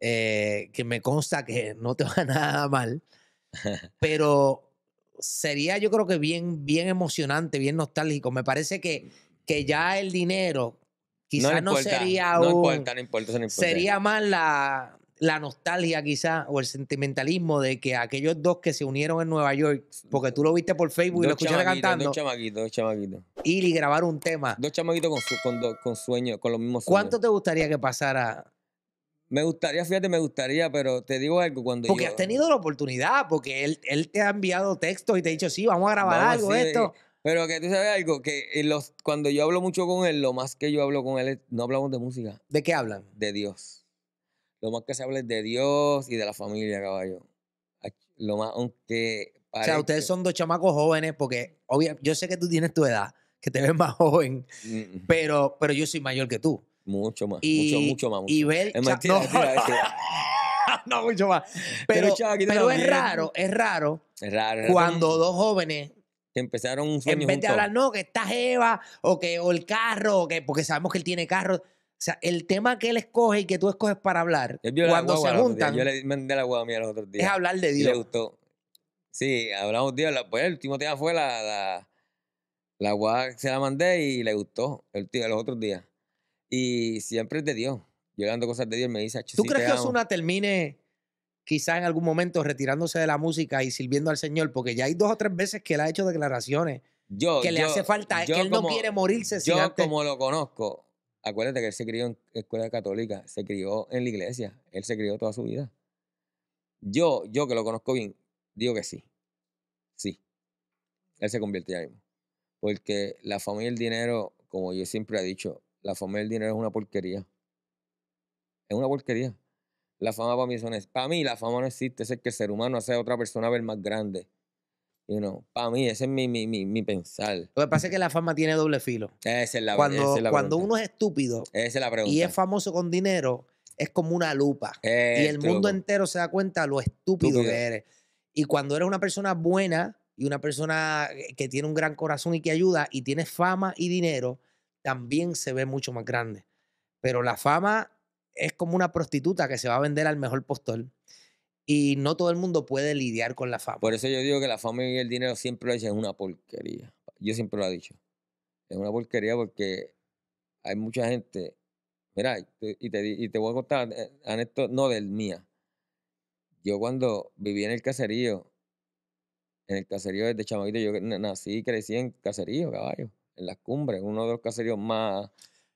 eh, que me consta que no te va nada mal, pero sería yo creo que bien, bien emocionante, bien nostálgico. Me parece que, que ya el dinero quizás no, sería No un- importa, no importa, no importa. sería más la, la nostalgia quizás o el sentimentalismo de que aquellos dos que se unieron en Nueva York, porque tú lo viste por Facebook y lo escuchaste cantando, dos chamaquitos, dos chamaquitos. ir y grabar un tema. Dos chamaquitos con, su- con, do- con sueños, con los mismos sueños. ¿Cuánto te gustaría que pasara? Me gustaría, fíjate, me gustaría, pero te digo algo cuando Porque yo... has tenido la oportunidad, porque él, él te ha enviado textos y te ha dicho, sí, vamos a grabar Vamos, algo, esto. Pero que tú sabes algo, que los, cuando yo hablo mucho con él, lo más que yo hablo con él es, no hablamos de música, ¿De qué hablan? de Dios. Lo más que se habla es de Dios y de la familia, caballo. Lo más, aunque O sea, ustedes son dos chamacos jóvenes, porque obvia, yo sé que tú tienes tu edad, que te ves más joven, Mm, pero, pero yo soy mayor que tú. Mucho más, Y, mucho, mucho más. mucho y ver... Es mentira, no, mentira, mentira. no, mucho más. Pero, chamaquito pero es raro, es raro Es raro. es raro cuando dos jóvenes, Que empezaron un sueño en vez de hablar, no, que está Jeva, o que o el carro, o que, porque sabemos que él tiene carro. O sea, el tema que él escoge y que tú escoges para hablar, cuando se juntan, Yo le mandé la guagua mía los otros días. es hablar de Y le Dios. gustó. Sí, hablamos de Dios. Pues el último tema fue la, la, la guagua que se la mandé y le gustó el tío los otros días. Y siempre es de Dios. Llegando cosas de Dios, me dice, "Acho, ¿Tú sí, crees que amo". Osuna termine quizá en algún momento retirándose de la música y sirviendo al Señor? Porque ya hay dos o tres veces que él ha hecho declaraciones yo, que le yo- hace falta, que él no quiere morirse sin Yo, antes- como lo conozco, acuérdate que él se crió en escuela católica, se crió en la iglesia, él se crió toda su vida. Yo, yo que lo conozco bien, digo que sí. Sí. Él se convierte ya mismo. Porque la fama y el dinero, como yo siempre he dicho, la fama y el dinero es una porquería. Es una porquería. La fama para mí, eso no es- para mí la fama no existe, es el que el ser humano hace a otra persona ver más grande. You know, para mí, ese es mi, mi, mi, mi pensar. Lo que pasa es que la fama tiene doble filo. Esa es la, Cuando, esa es la cuando pregunta. uno es estúpido Esa es la pregunta. y es famoso con dinero, es como una lupa. y el mundo entero se da cuenta lo estúpido Estúpido. que eres. Y cuando eres una persona buena y una persona que tiene un gran corazón y que ayuda y tienes fama y dinero, también se ve mucho más grande. Pero la fama es como una prostituta que se va a vender al mejor postor. Y no todo el mundo puede lidiar con la fama. Por eso yo digo que la fama y el dinero siempre lo dicen es una porquería. Yo siempre lo he dicho. Es una porquería porque hay mucha gente. Mira, y te- y te, voy a contar eh, anécdota, no del mía. Yo cuando viví en el caserío, en el caserío desde chamaquito, yo nací y crecí en caserío, caballo, en las cumbres, uno de los caseríos más,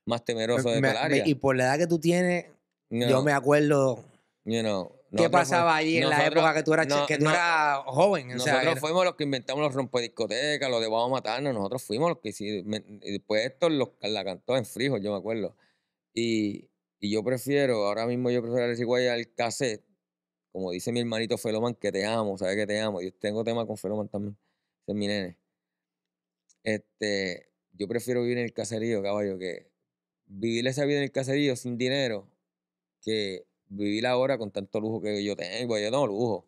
más temerosos de Me- área. y por la edad que tú tienes, You yo me acuerdo you know, nosotros fue- pasaba allí en la época que tú eras, no- que tú no- eras joven. O sea, Nosotros era- fuimos los que inventamos los rompediscotecas, los de Vamos a matarnos. Nosotros fuimos los que hicimos. Y después esto los, la cantó en Frijol, yo me acuerdo. Y, y yo prefiero, ahora mismo yo prefiero decir guay al cassette, como dice mi hermanito Feloman, que te amo, sabes que te amo. Yo tengo tema con Feloman también, ese es mi nene. Este, yo prefiero vivir en el caserío, caballo, que vivir esa vida en el caserío sin dinero, que vivir ahora con tanto lujo que yo tengo. Yo tengo lujo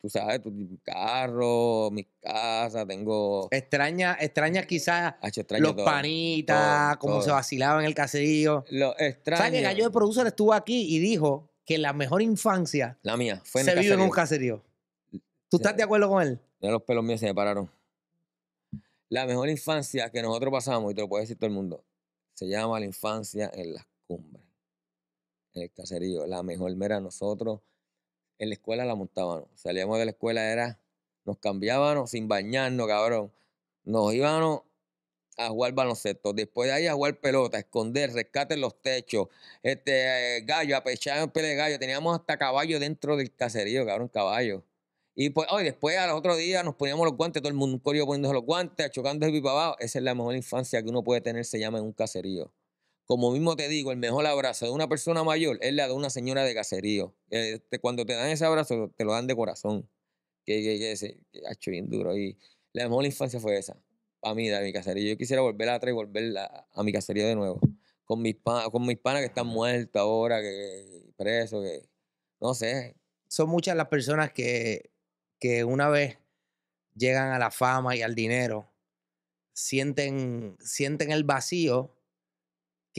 tú sabes, tu mi carro, mis casas, tengo. extraña, extraña quizás extraño los todo, panitas, todo, cómo se todo. vacilaba en el caserío. Lo extraño. ¿Sabes que Gallo de Producer estuvo aquí y dijo que la mejor infancia La mía, fue en se el vive en un caserío. caserío? ¿Tú estás de acuerdo con él? Ya los pelos míos se me pararon. La mejor infancia que nosotros pasamos, y te lo puede decir todo el mundo, se llama la infancia en las cumbres, en el caserío. La mejor, mera nosotros en la escuela la montábamos. Salíamos de la escuela, era, nos cambiábamos sin bañarnos, cabrón. Nos íbamos a jugar baloncesto. Después de ahí a jugar pelota, a esconder, rescate en los techos, este, eh, gallo, a pechar en pele de gallo. Teníamos hasta caballo dentro del caserío, cabrón, caballo. Y pues, hoy después al otro día nos poníamos los guantes, todo el mundo un corillo poniéndose los guantes, chocando de pipa abajo. Esa es la mejor infancia que uno puede tener, se llama en un caserío. Como mismo te digo, el mejor abrazo de una persona mayor es la de una señora de caserío. Este, cuando te dan ese abrazo, te lo dan de corazón. Que, que, que, ha hecho bien duro. Y la mejor infancia fue esa, para mí, de mi caserío. Yo quisiera volver atrás y volver a, mi caserío de nuevo. Con mis, pa- con mis panas que están muertos ahora, que presos, que no sé. Son muchas las personas que, que una vez llegan a la fama y al dinero, sienten, sienten el vacío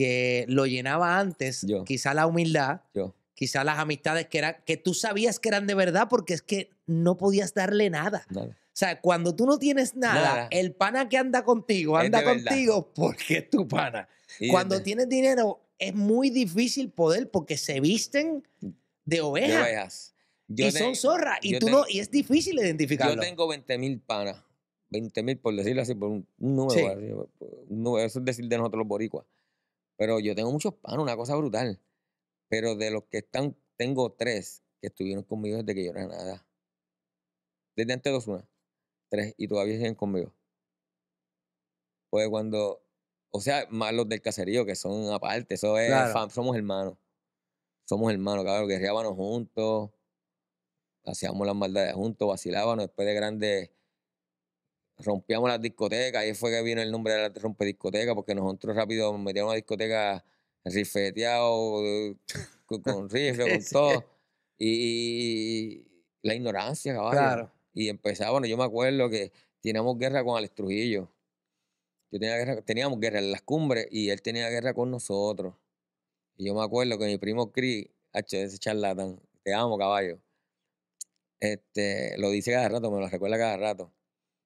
que lo llenaba antes, Yo. quizá la humildad, Yo. quizá las amistades que, eran, que tú sabías que eran de verdad porque es que no podías darle nada. O sea, cuando tú no tienes nada, Nada. el pana que anda contigo, anda de contigo porque es tu pana. Y Cuando desde- tienes dinero, es muy difícil poder porque se visten de de oveja ovejas. Yo y son te- zorras y tú te- no y es difícil identificarlo. Yo tengo 20 mil panas. 20 mil, por decirlo así, por un, un número. Sí. así, por un número, Eso es decir de nosotros los boricuas. Pero yo tengo muchos panas, una cosa brutal. Pero de los que están, tengo tres que estuvieron conmigo desde que yo era nada. Desde antes de Osuna. Tres. Y todavía siguen conmigo. Pues cuando. O sea, más los del caserío, que son aparte. Eso es. Claro. fam- somos hermanos. Somos hermanos, cabrón. Guerreábamos juntos. Hacíamos las maldades juntos, vacilábamos. Después de grandes rompíamos las discotecas. Ahí fue que vino el nombre de la rompediscoteca, porque nosotros rápido metíamos a una discoteca rifeteado, con, con rifle, con Sí. todo. Y, la ignorancia, caballo. Claro. Y empezábamos, yo me acuerdo que teníamos guerra con Alex Trujillo. Yo tenía guerra, teníamos guerra en las cumbres y él tenía guerra con nosotros. Y yo me acuerdo que mi primo Cris, ese charlatán, te amo, caballo. Este, lo dice cada rato, me lo recuerda cada rato.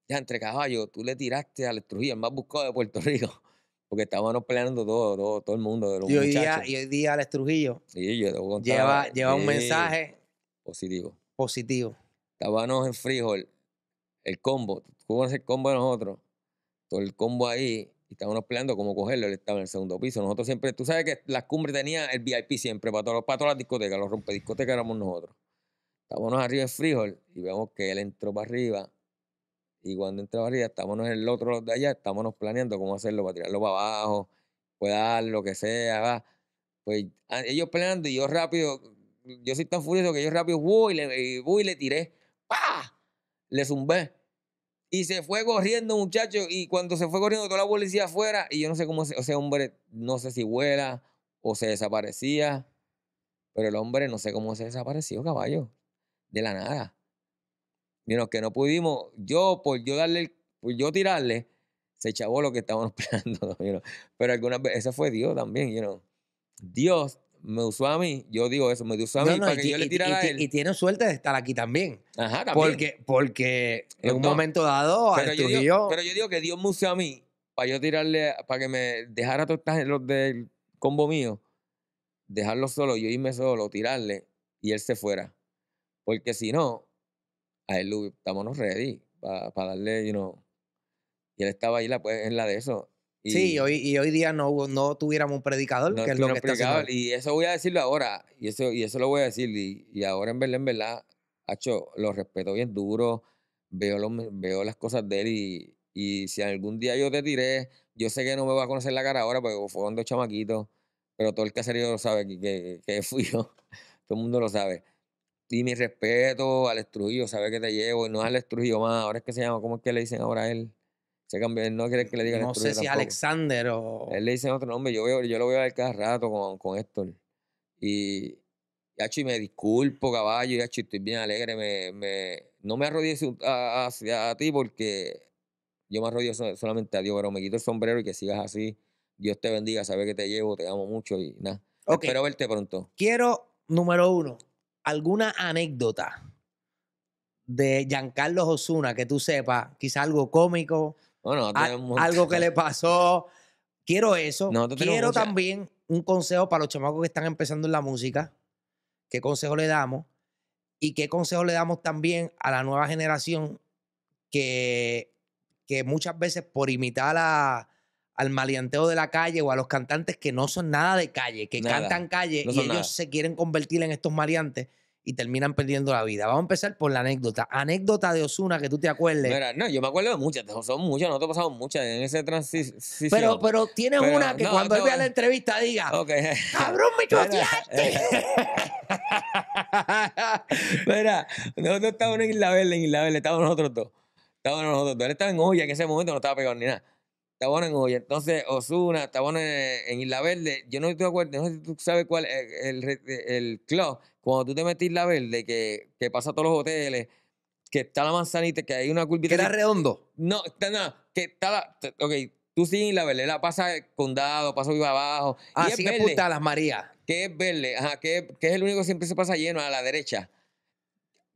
Ya entre caballos, tú le tiraste al Trujillo, el más buscado de Puerto Rico. Porque estábamos peleando todo, todo, todo el mundo de los Y hoy, día, muchachos. y hoy día Alex Trujillo Sí, yo debo contar, lleva, lleva un mensaje positivo. positivo. Estábamos en Frijol, el combo, tú conoces el combo de nosotros, todo el combo ahí, y estábamos peleando cómo cogerlo, él estaba en el segundo piso. Nosotros siempre, tú sabes que las cumbres tenían el VIP siempre, para, todos, para todas las discotecas, los rompediscotecas éramos nosotros. Estábamos arriba en Frijol y vemos que él entró para arriba, y cuando entró para arriba, estábamos en el otro de allá, estábamos planeando cómo hacerlo, para tirarlo para abajo, dar lo que sea. Pues a- ellos peleando y yo rápido, yo soy tan furioso que yo rápido, voy y le, voy le tiré. ¡Pah! Le zumbé. Y se fue corriendo, muchacho. Y cuando se fue corriendo, toda la policía afuera. Y yo no sé cómo ese, ese hombre, no sé si vuela o se desaparecía. Pero el hombre, no sé cómo se desapareció, caballo. De la nada. No, que no pudimos. Yo, por yo darle, por yo tirarle, se chavó lo que estábamos you know. Pero algunas veces, ese fue Dios también, you know. Dios me usó a mí, yo digo eso, me usó a mí No, no, para que yo le tirara y, a él. y tiene suerte de estar aquí también. Ajá, también. Porque, porque en un momento dado, pero, yo digo, pero yo digo que Dios me usó a mí para yo tirarle, para que me dejara todos los del combo mío, dejarlo solo, yo irme solo, tirarle y él se fuera. Porque si no, a él lo- estábamos ready para darle, you know. Y él estaba ahí la, pues, en la de eso. Y sí, hoy, y hoy día no, no tuviéramos un predicador, no que es lo que está predicador, él. Y eso voy a decirlo ahora. Y eso, y eso lo voy a decir. Y, y ahora en verdad, en verdad, Hacho, lo respeto bien duro. Veo, me- veo las cosas de él y, y si algún día yo te tiré, yo sé que no me va a conocer la cara ahora porque fue cuando chamaquito, pero todo el caserío lo sabe que, que, que fui yo. Todo el mundo lo sabe. Y mi respeto al Trujillo, sabe que te llevo. Y no es Alex Trujillo más, ahora es que se llama, ¿cómo es que le dicen ahora a él? Se cambió, él no quiere que le diga No sé si tampoco. Alexander o. Él le dice otro nombre, yo, veo, yo lo veo a él cada rato con, con Héctor. Y, y, me disculpo, caballo, y estoy bien alegre. Me, me, no me arrodillo su- a- ti porque yo me arrodillo so- solamente a Dios, pero me quito el sombrero y que sigas así. Dios te bendiga, sabe que te llevo, te amo mucho y nada. Ok. Espero verte pronto. Quiero, número uno, alguna anécdota de Giancarlo Osuna que tú sepas, quizá algo cómico, Bueno, a- algo que le pasó. Quiero eso. Quiero mucha- también un consejo para los chamacos que están empezando en la música. ¿Qué consejo le damos? Y qué consejo le damos también a la nueva generación que, que muchas veces por imitar a- al maleanteo de la calle o a los cantantes que no son nada de calle, que Nada, cantan calle no y ellos nada. se quieren convertir en estos maleantes y terminan perdiendo la vida. Vamos a empezar por la anécdota. Anécdota de Osuna que tú te acuerdes. Mira, no, yo me acuerdo de muchas, son muchas, nosotros pasamos muchas en ese transición. pero, pero tienes Pero, una que no, cuando él no. vea la entrevista diga, Ok. ¡Cabrón, me choteaste! Mira, nosotros estábamos en Isla Verde, en Isla Verde, estábamos nosotros dos. Estábamos nosotros dos. Él estaba en olla, en ese momento no estaba pegado ni nada. Estábamos en. Entonces, Osuna, estábamos en, en Isla Verde. Yo no tú te acuerdas, no sé si tú sabes cuál es el, el, el club. Cuando tú te metes en Isla Verde, que, que pasa a todos los hoteles, que está la manzanita, que hay una que curvita. era así. redondo. No, está nada, que está la. Ok, tú sigues Isla Verde, la pasa el condado, pasa viva abajo. y es que verde Punta Las Marías. que es verde, ajá, que, que es el único que siempre se pasa lleno a la derecha.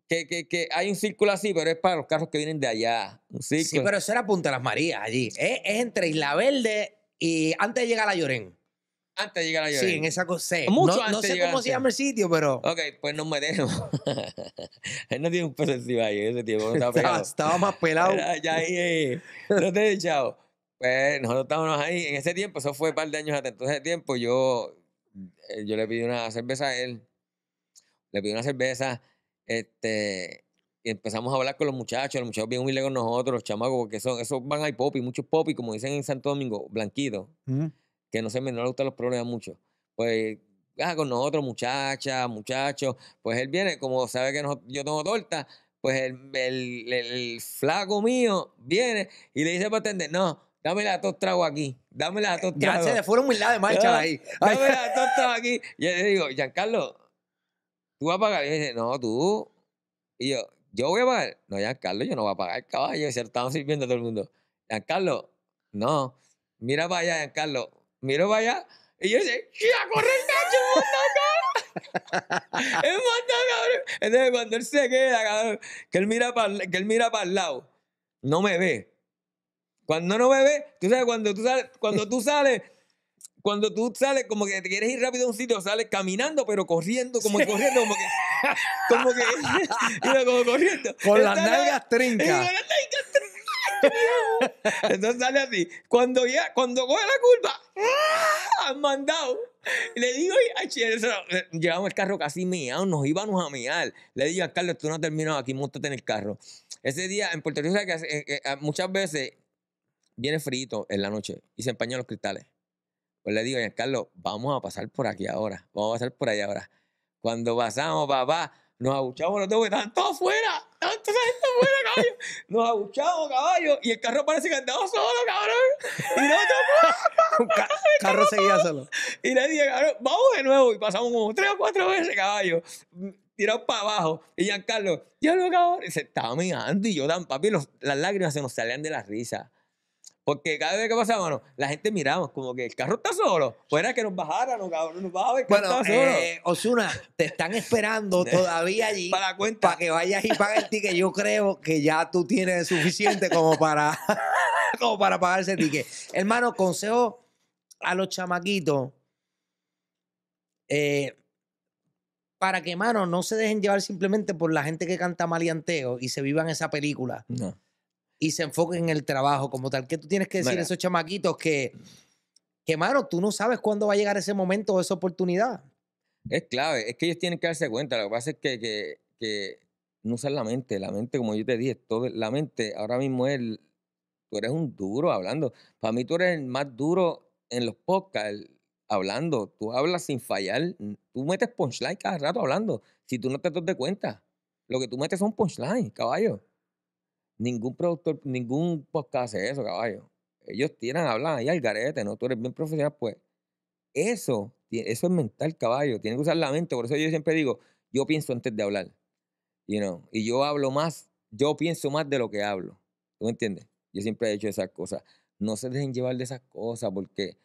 Que, que, que hay un círculo así, pero es para los carros que vienen de allá. Un. Sí, pero eso era Punta Las Marías allí. Es, es entre Isla Verde y antes de llegar a Llorén. Antes de llegar a Sí, Llorén. en esa cosa. sí. Mucho no, antes no sé cómo se llama el sitio, pero Ok, pues nos metemos. Él no tiene un peso encima ahí, ese tiempo no estaba estaba, pegado. estaba más pelado. Era ya ahí, eh, no te he echado. Pues nosotros estábamos ahí, en ese tiempo, eso fue un par de años atrás. Entonces, ese tiempo yo, eh, yo le pedí una cerveza a él, le pedí una cerveza, este, y empezamos a hablar con los muchachos, los muchachos bien humildes con nosotros, los chamacos, porque son, esos van a popi, muchos popi, como dicen en Santo Domingo, blanquitos, que no sé, no le gustan los problemas mucho. Pues, ah, con nosotros, muchachas, muchachos, pues él viene, como sabe que yo tengo torta, pues el, el, flaco mío viene y le dice para atender, no, dame la dos tragos aquí, dame la dos Ya tragos. se le fueron humildad de marcha Ah, ahí. Dame la dos tragos aquí. Y yo le digo, Giancarlo, ¿tú vas a pagar? Y me dice, no, tú. Y yo, ¿yo voy a pagar? No, Giancarlo, yo no voy a pagar, caballo. Se lo estaban sirviendo a todo el mundo. Giancarlo, no. Mira para allá, Giancarlo. Miro para allá. Y yo dice, ¡Sí, a correr, Nacho! ¡Manda acá! ¡Es manda, cabrón! Entonces, cuando él se queda, cabrón, que él mira para que él mira para el lado, no me ve. Cuando no me ve, tú sabes, cuando tú sales, cuando tú sales, cuando tú sales, como que te quieres ir rápido a un sitio, sales caminando, pero corriendo, como que corriendo, como que, como que, mira, como corriendo. Con las nalgas y con trincas. las nalgas trincas. Entonces sale así. Cuando ya, cuando coge la curva, ¡ah! han mandado. Le digo, ay, che, eso, eh, llevamos el carro casi meado, nos íbamos a mear. Le digo a Carlos, tú no has terminado aquí, montate en el carro. Ese día en Puerto Rico. Eh, eh, muchas veces viene frito en la noche y se empañan los cristales. Pues le digo, Carlos, vamos a pasar por aquí ahora, vamos a pasar por allá ahora. Cuando pasamos, papá, nos abuchamos los dos, estaban todos fuera, estaban toda gente fuera, caballo. Nos abuchamos, caballo, y el carro parece que andaba solo, cabrón. Y nosotros, ca- carro seguía solo. y le dije, cabrón, vamos de nuevo. Y pasamos como tres o cuatro veces, caballo. mm, Tirado para abajo. Y Giancarlo, yo lo cabrón. Se estaba mirando. Y yo, papi, los- las lágrimas se nos salían de la risa. Porque cada vez que pasábamos, la gente miraba como que el carro está solo. Fuera que nos bajáramos, cabrón. Nos bajaba el carro Bueno, estaba solo. eh, Osuna, te están esperando todavía allí para la cuenta. para que vayas y pagues el ticket. Yo creo que ya tú tienes suficiente como para, como para pagar ese ticket. Hermano, consejo a los chamaquitos eh, para que, mano, no se dejen llevar simplemente por la gente que canta maleanteo y se vivan esa película No. Y se enfoquen en el trabajo como tal. ¿Qué tú tienes que decir a esos chamaquitos que, que, mano, tú no sabes cuándo va a llegar ese momento o esa oportunidad? Es clave, es que ellos tienen que darse cuenta. Lo que pasa es que, que, que no usan la mente. La mente, como yo te dije, todo, la mente ahora mismo es. Tú eres un duro hablando. Para mí, tú eres el más duro en los podcasts hablando. Tú hablas sin fallar. Tú metes punchline cada rato hablando. Si tú no te das cuenta, lo que tú metes son punchline, caballo. Ningún productor, ningún podcast hace eso, caballo. Ellos tiran, hablan ahí al garete, ¿no? Tú eres bien profesional, pues. Eso, eso es mental, caballo. Tienen que usar la mente. Por eso yo siempre digo, yo pienso antes de hablar. You know? Y yo hablo más, yo pienso más de lo que hablo. ¿Tú me entiendes? Yo siempre he hecho esas cosas. No se dejen llevar de esas cosas porque,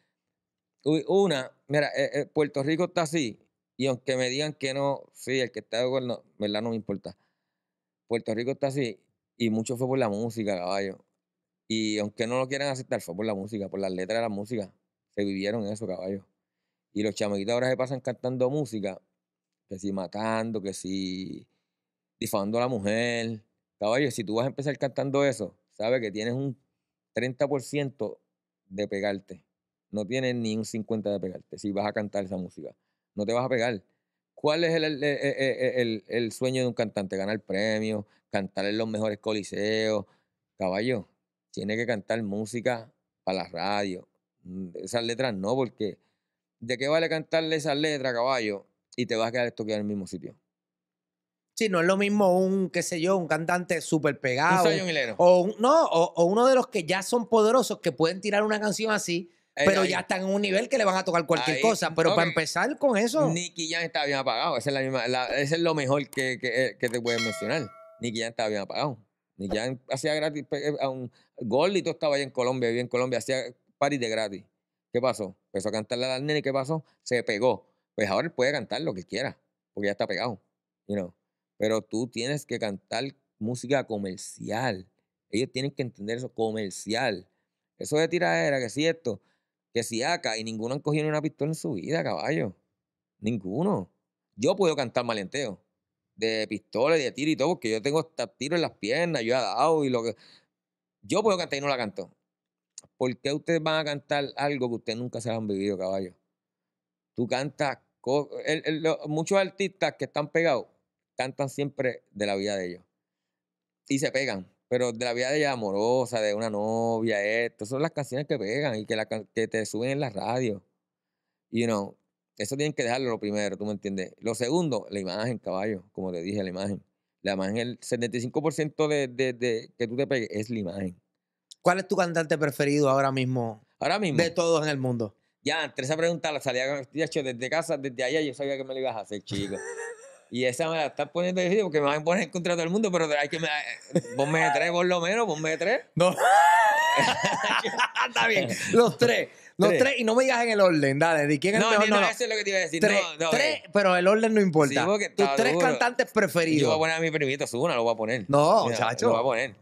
una, mira, eh, eh, Puerto Rico está así. Y aunque me digan que no, sí, el que está de acuerdo, no, verdad no me importa. Puerto Rico está así y mucho fue por la música, caballo. Y aunque no lo quieran aceptar, fue por la música, por las letras de la música. Se vivieron eso, caballo. Y los chamaquitos ahora se pasan cantando música, que si matando, que si difamando a la mujer. Caballo, si tú vas a empezar cantando eso, sabes que tienes un 30% de pegarte. No tienes ni un 50% de pegarte si vas a cantar esa música. No te vas a pegar. ¿Cuál es el, el- el- el- el sueño de un cantante? Ganar premios, cantar en los mejores coliseos. Caballo, tiene que cantar música para la radio. Mm, Esas letras no, porque ¿de qué vale cantarle esas letras, caballo? Y te vas a quedar estoqueado en el mismo sitio. Sí, no es lo mismo un, qué sé yo, un cantante súper Un pegado. Lennon. O un- no, o, o uno de los que ya son poderosos que pueden tirar una canción así, pero ahí. ya están en un nivel que le van a tocar cualquier Ahí, cosa. Pero para empezar con eso, Nicky Jam está bien apagado. Esa es, la misma, la- ese es lo mejor que, que, eh, que te puedes mencionar. Nicky Jam está bien apagado. Nicky Jam hacía gratis. eh, A un, Goldito estaba allá en Colombia, vivía en Colombia, hacía party de gratis. ¿Qué pasó? Empezó a cantarle a las nenas y ¿qué pasó? Se pegó. Pues ahora él puede cantar lo que quiera, porque ya está pegado. You know? Pero tú tienes que cantar música comercial. Ellos tienen que entender eso, comercial. Eso de tiradera, que si esto, que si acá, y ninguno han cogido una pistola en su vida, caballo. Ninguno. Yo puedo cantar malienteo. De pistola y de tiro y todo, porque yo tengo hasta tiro en las piernas, yo he dado y lo que. Yo puedo cantar y no la canto. ¿Por qué ustedes van a cantar algo que ustedes nunca se han vivido, caballo? Tú cantas. el- muchos artistas que están pegados cantan siempre de la vida de ellos. Y se pegan. Pero de la vida de ella amorosa, de una novia, esto. Son las canciones que pegan y que, la que te suben en la radio. You know, eso tienen que dejarlo lo primero, ¿tú me entiendes? Lo segundo, la imagen, caballo, como te dije, la imagen. La imagen, el 75% de, de, de que tú te pegues es la imagen. ¿cuál es tu cantante preferido ahora mismo Ahora mismo, de todos en el mundo? ya, entre esa pregunta la salía desde casa, desde allá, yo sabía que me lo ibas a hacer, chico. Y esa me la estás poniendo difícil porque me van a poner en contra de todo el mundo, pero hay que me, ponme de tres por lo menos, ponme de tres. No. Está bien. Los tres. Los Tres. tres. Y no me digas en el orden. Dale, ¿de quién es No, el mejor? no, No, eso es lo que te iba a decir. Tres, no, no, tres, eh, pero el orden no importa. Sí, porque Tus tres cantantes Yo voy a preferidos. poner a mi primito Zuna, lo voy a poner. No, Mira, chacho. Lo voy a poner.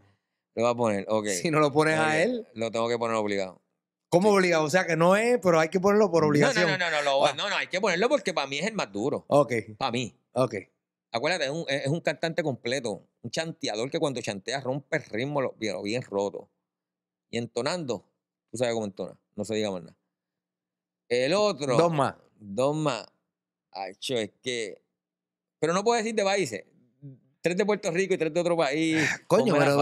Lo voy a poner, ok. Si no lo pones a él, Lo tengo que poner obligado. ¿cómo obligado? O sea, que no es, pero hay que ponerlo por obligación. No, no, no, no, no, lo- Ah. no, no, hay que ponerlo porque para mí es el más duro. Ok, Para mí. Ok. Acuérdate, es un, es un cantante completo, un chanteador que cuando chantea rompe el ritmo lo, bien, bien roto. Y entonando, tú sabes cómo entona, no se diga más nada. El otro, Dos más. dos más. Ay, cho, es que. Pero no puedo decir de países. Tres de Puerto Rico y tres de otro país. Coño, pero,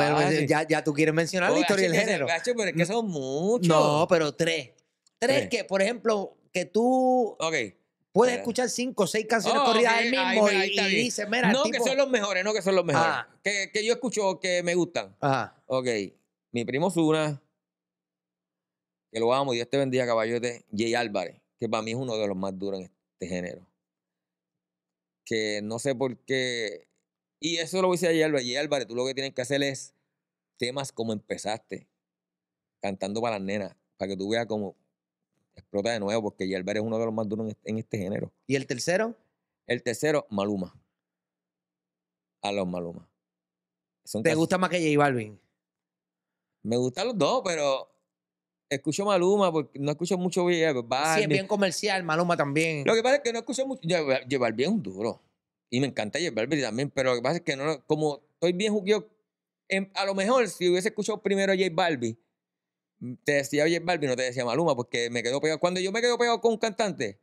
ya, ya tú quieres mencionar la historia del género. hacho, pero es que son muchos. No, pero tres. Tres Tres. que, por ejemplo, que tú Ok. Puedes escuchar cinco o seis canciones Oh, corridas del mismo mira, ahí y, y dices, mira, no, tipo... que son los mejores, no que son los mejores. Ah. Que, que yo escucho que me gustan. Ajá. Ok. Mi primo Zuna, que lo amo, Dios te bendiga, caballote. Jay Álvarez, que para mí es uno de los más duros en este género. Que no sé por qué. Y eso lo voy a decir a Jay Álvarez. Jay Álvarez, tú lo que tienes que hacer es temas como empezaste, cantando para las nenas, para que tú veas cómo explota de nuevo, porque Álvarez es uno de los más duros en este, en este género. ¿Y el tercero? El tercero, Maluma. A los Maluma. Son ¿Te casi- gusta más que J Balvin? Me gustan los dos, pero escucho Maluma porque no escucho mucho J Sí, es Balvin. bien comercial, Maluma también. Lo que pasa es que no escucho mucho. J Balvin es un duro. Y me encanta J Balvin también, pero lo que pasa es que no, como estoy bien jugueo, em, a lo mejor si hubiese escuchado primero a J Balvin, te decía J Balvin, no te decía Maluma, porque me quedo pegado. Cuando yo me quedo pegado con un cantante,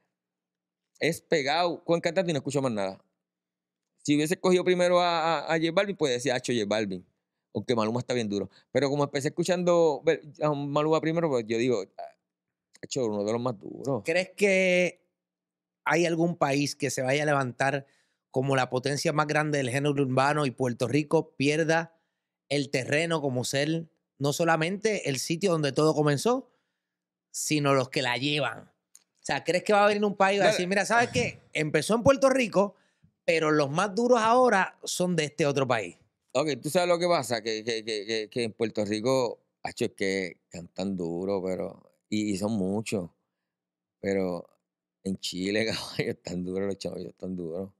es pegado con el cantante y no escucho más nada. Si hubiese escogido primero a, a, a J Balvin, pues decía, Hacho J Balvin. Aunque Maluma está bien duro. Pero como empecé escuchando a Maluma primero, pues yo digo, Hacho, uno de los más duros. ¿Crees que hay algún país que se vaya a levantar como la potencia más grande del género urbano y Puerto Rico pierda el terreno como ser no solamente el sitio donde todo comenzó, sino los que la llevan? O sea, ¿crees que va a venir un país y va a decir, mira, ¿sabes qué? Empezó en Puerto Rico, pero los más duros ahora son de este otro país. Ok, tú sabes lo que pasa, que, que, que, que, que en Puerto Rico, Hacho, es que cantan duro, pero. Y, y son muchos. Pero en Chile, caballo, están duros los chavos, están duros.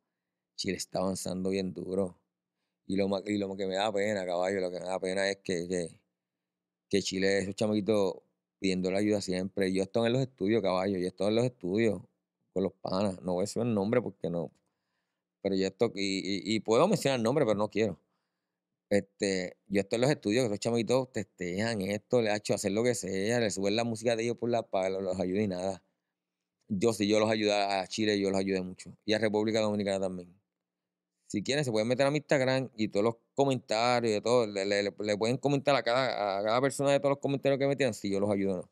Chile está avanzando bien duro. Y lo, y lo que me da pena, caballo, lo que me da pena es que, que, Chile, esos chamaquitos pidiendo la ayuda siempre. Yo estoy en los estudios, caballo, yo estoy en los estudios con los panas. No voy a decir el nombre porque no. Pero yo estoy, y, y, puedo mencionar el nombre, pero no quiero. Este, yo estoy en los estudios, esos chamaquitos testean esto, le ha hecho hacer lo que sea, le suben la música de ellos por la para los ayuda y nada. Yo sí, yo los ayudé a Chile, yo los ayudé mucho. Y a República Dominicana también. Si quieren, se pueden meter a mi Instagram y todos los comentarios y todo. Le, le- le pueden comentar a cada, a cada persona de todos los comentarios que metían si yo los ayudo o no.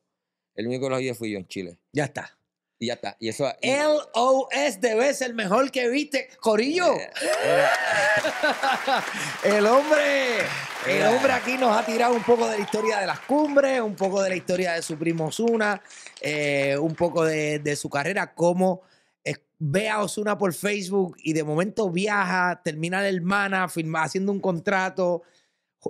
El único que los ayudé fui yo en Chile. Ya está. Y ya está. Y eso. y- LOS debe ser el mejor que viste. Corillo. Eh, era- El hombre, el Mira. hombre aquí nos ha tirado un poco de la historia de las cumbres, un poco de la historia de su primo Osuna, eh, un poco de, de su carrera, cómo eh, ve a Osuna por Facebook y de momento viaja, termina la hermana, firma, haciendo un contrato,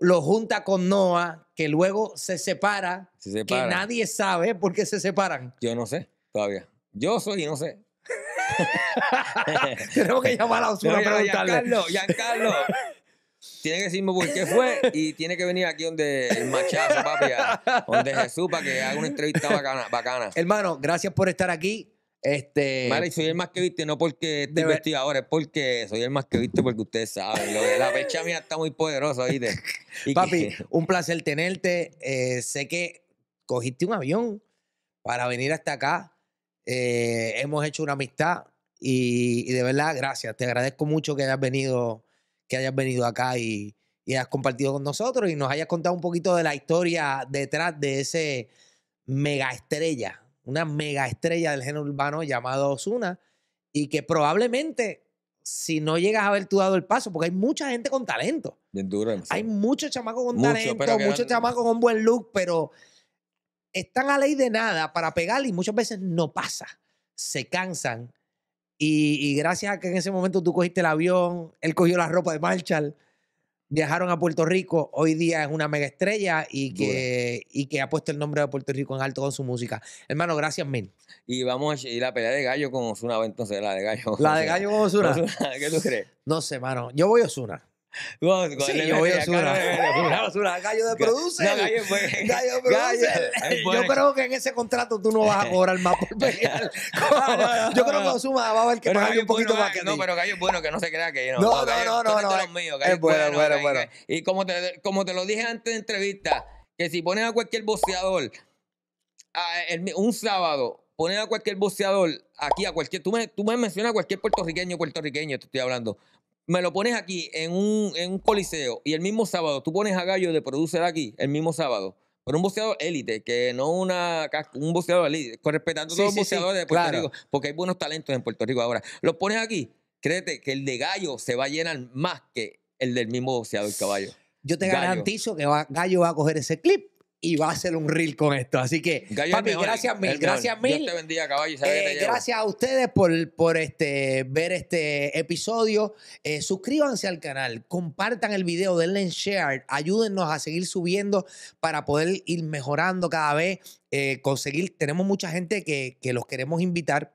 lo junta con Noah, que luego se separa, se que nadie sabe por qué se separan. Yo no sé todavía. Yo soy y no sé. Tenemos que llamar a Osuna a Pero, preguntarle. Giancarlo, Giancarlo. Tiene que decirme por qué fue y tiene que venir aquí donde el machazo, papi, a- donde Jesús para que haga una entrevista bacana. bacana. Hermano, gracias por estar aquí. Este, Vale, y soy el más que viste, no porque estoy de vestido ahora, es porque soy el más que viste porque ustedes saben. Lo de la fecha mía está muy poderosa, ¿viste? Que- Papi, un placer tenerte. Eh, sé que cogiste un avión para venir hasta acá. Eh, hemos hecho una amistad y, y de verdad, gracias. Te agradezco mucho que hayas venido, que hayas venido acá y, y hayas compartido con nosotros y nos hayas contado un poquito de la historia detrás de ese mega estrella, una mega estrella del género urbano llamado Osuna y que probablemente si no llegas a haber tú dado el paso, porque hay mucha gente con talento. Bien. Hay muchos chamacos con Mucho, talento, muchos chamacos con buen look, pero están a ley de nada para pegar y muchas veces no pasa. Se cansan. Y, y gracias a que en ese momento tú cogiste el avión, él cogió la ropa de Marshall, viajaron a Puerto Rico, hoy día es una mega estrella y que, y que ha puesto el nombre de Puerto Rico en alto con su música. Hermano, gracias mil. Y vamos a ir a la pelea de gallo con Osuna, entonces la de gallo. La de Gallo con Osuna. ¿Qué tú crees? No sé, mano. Yo voy a Osuna. Sí, yo voy a Osuna. acá- Osuna, Gallo de Ga- producer. No, gallo fue- Gallo Gallo, producer. es Yo creo que en ese contrato tú no vas a cobrar más por pelear. No, no, Yo creo que Osuna va a haber que pagarle un poquito bueno, más que No, pero gallo es bueno, que no se crea que no. No, no, Gallo, no, no, no, los míos, es bueno, bueno, bueno. Y como te, como te lo dije antes de entrevista, que si pones a cualquier boxeador, a- el- un sábado, pones a cualquier boxeador aquí, a cualquier, tú me, tú me mencionas a cualquier puertorriqueño, puertorriqueño, te estoy hablando. Me lo pones aquí en un, en un coliseo y el mismo sábado tú pones a Gallo de producer aquí, el mismo sábado. Pero un boxeador élite, que no una, un boxeador élite, con respetando a Sí, todos sí, los sí, boxeadores de Puerto claro. Rico, porque hay buenos talentos en Puerto Rico ahora. Los pones aquí, créete que el de Gallo se va a llenar más que el del mismo boxeador caballo. Yo te Gallo. garantizo que va- Gallo va a coger ese clip y va a hacer un reel con esto. Así que, Gallo papi, mejor, gracias mil, mejor. gracias mil. Dios te bendiga, caballo. y sabe que Eh, gracias a ustedes por, por este, ver este episodio. Eh, suscríbanse al canal, compartan el video, denle en share, ayúdennos a seguir subiendo para poder ir mejorando cada vez, eh, conseguir, tenemos mucha gente que, que los queremos invitar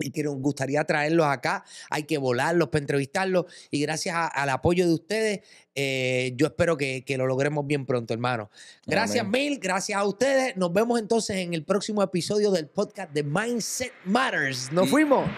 y que nos gustaría traerlos acá. Hay que volarlos para entrevistarlos. Y gracias a- al apoyo de ustedes, eh, yo espero que, que lo logremos bien pronto, hermano. Gracias Amén. mil, gracias a ustedes. Nos vemos entonces en el próximo episodio del podcast de Mindset Matters. Nos Y- fuimos.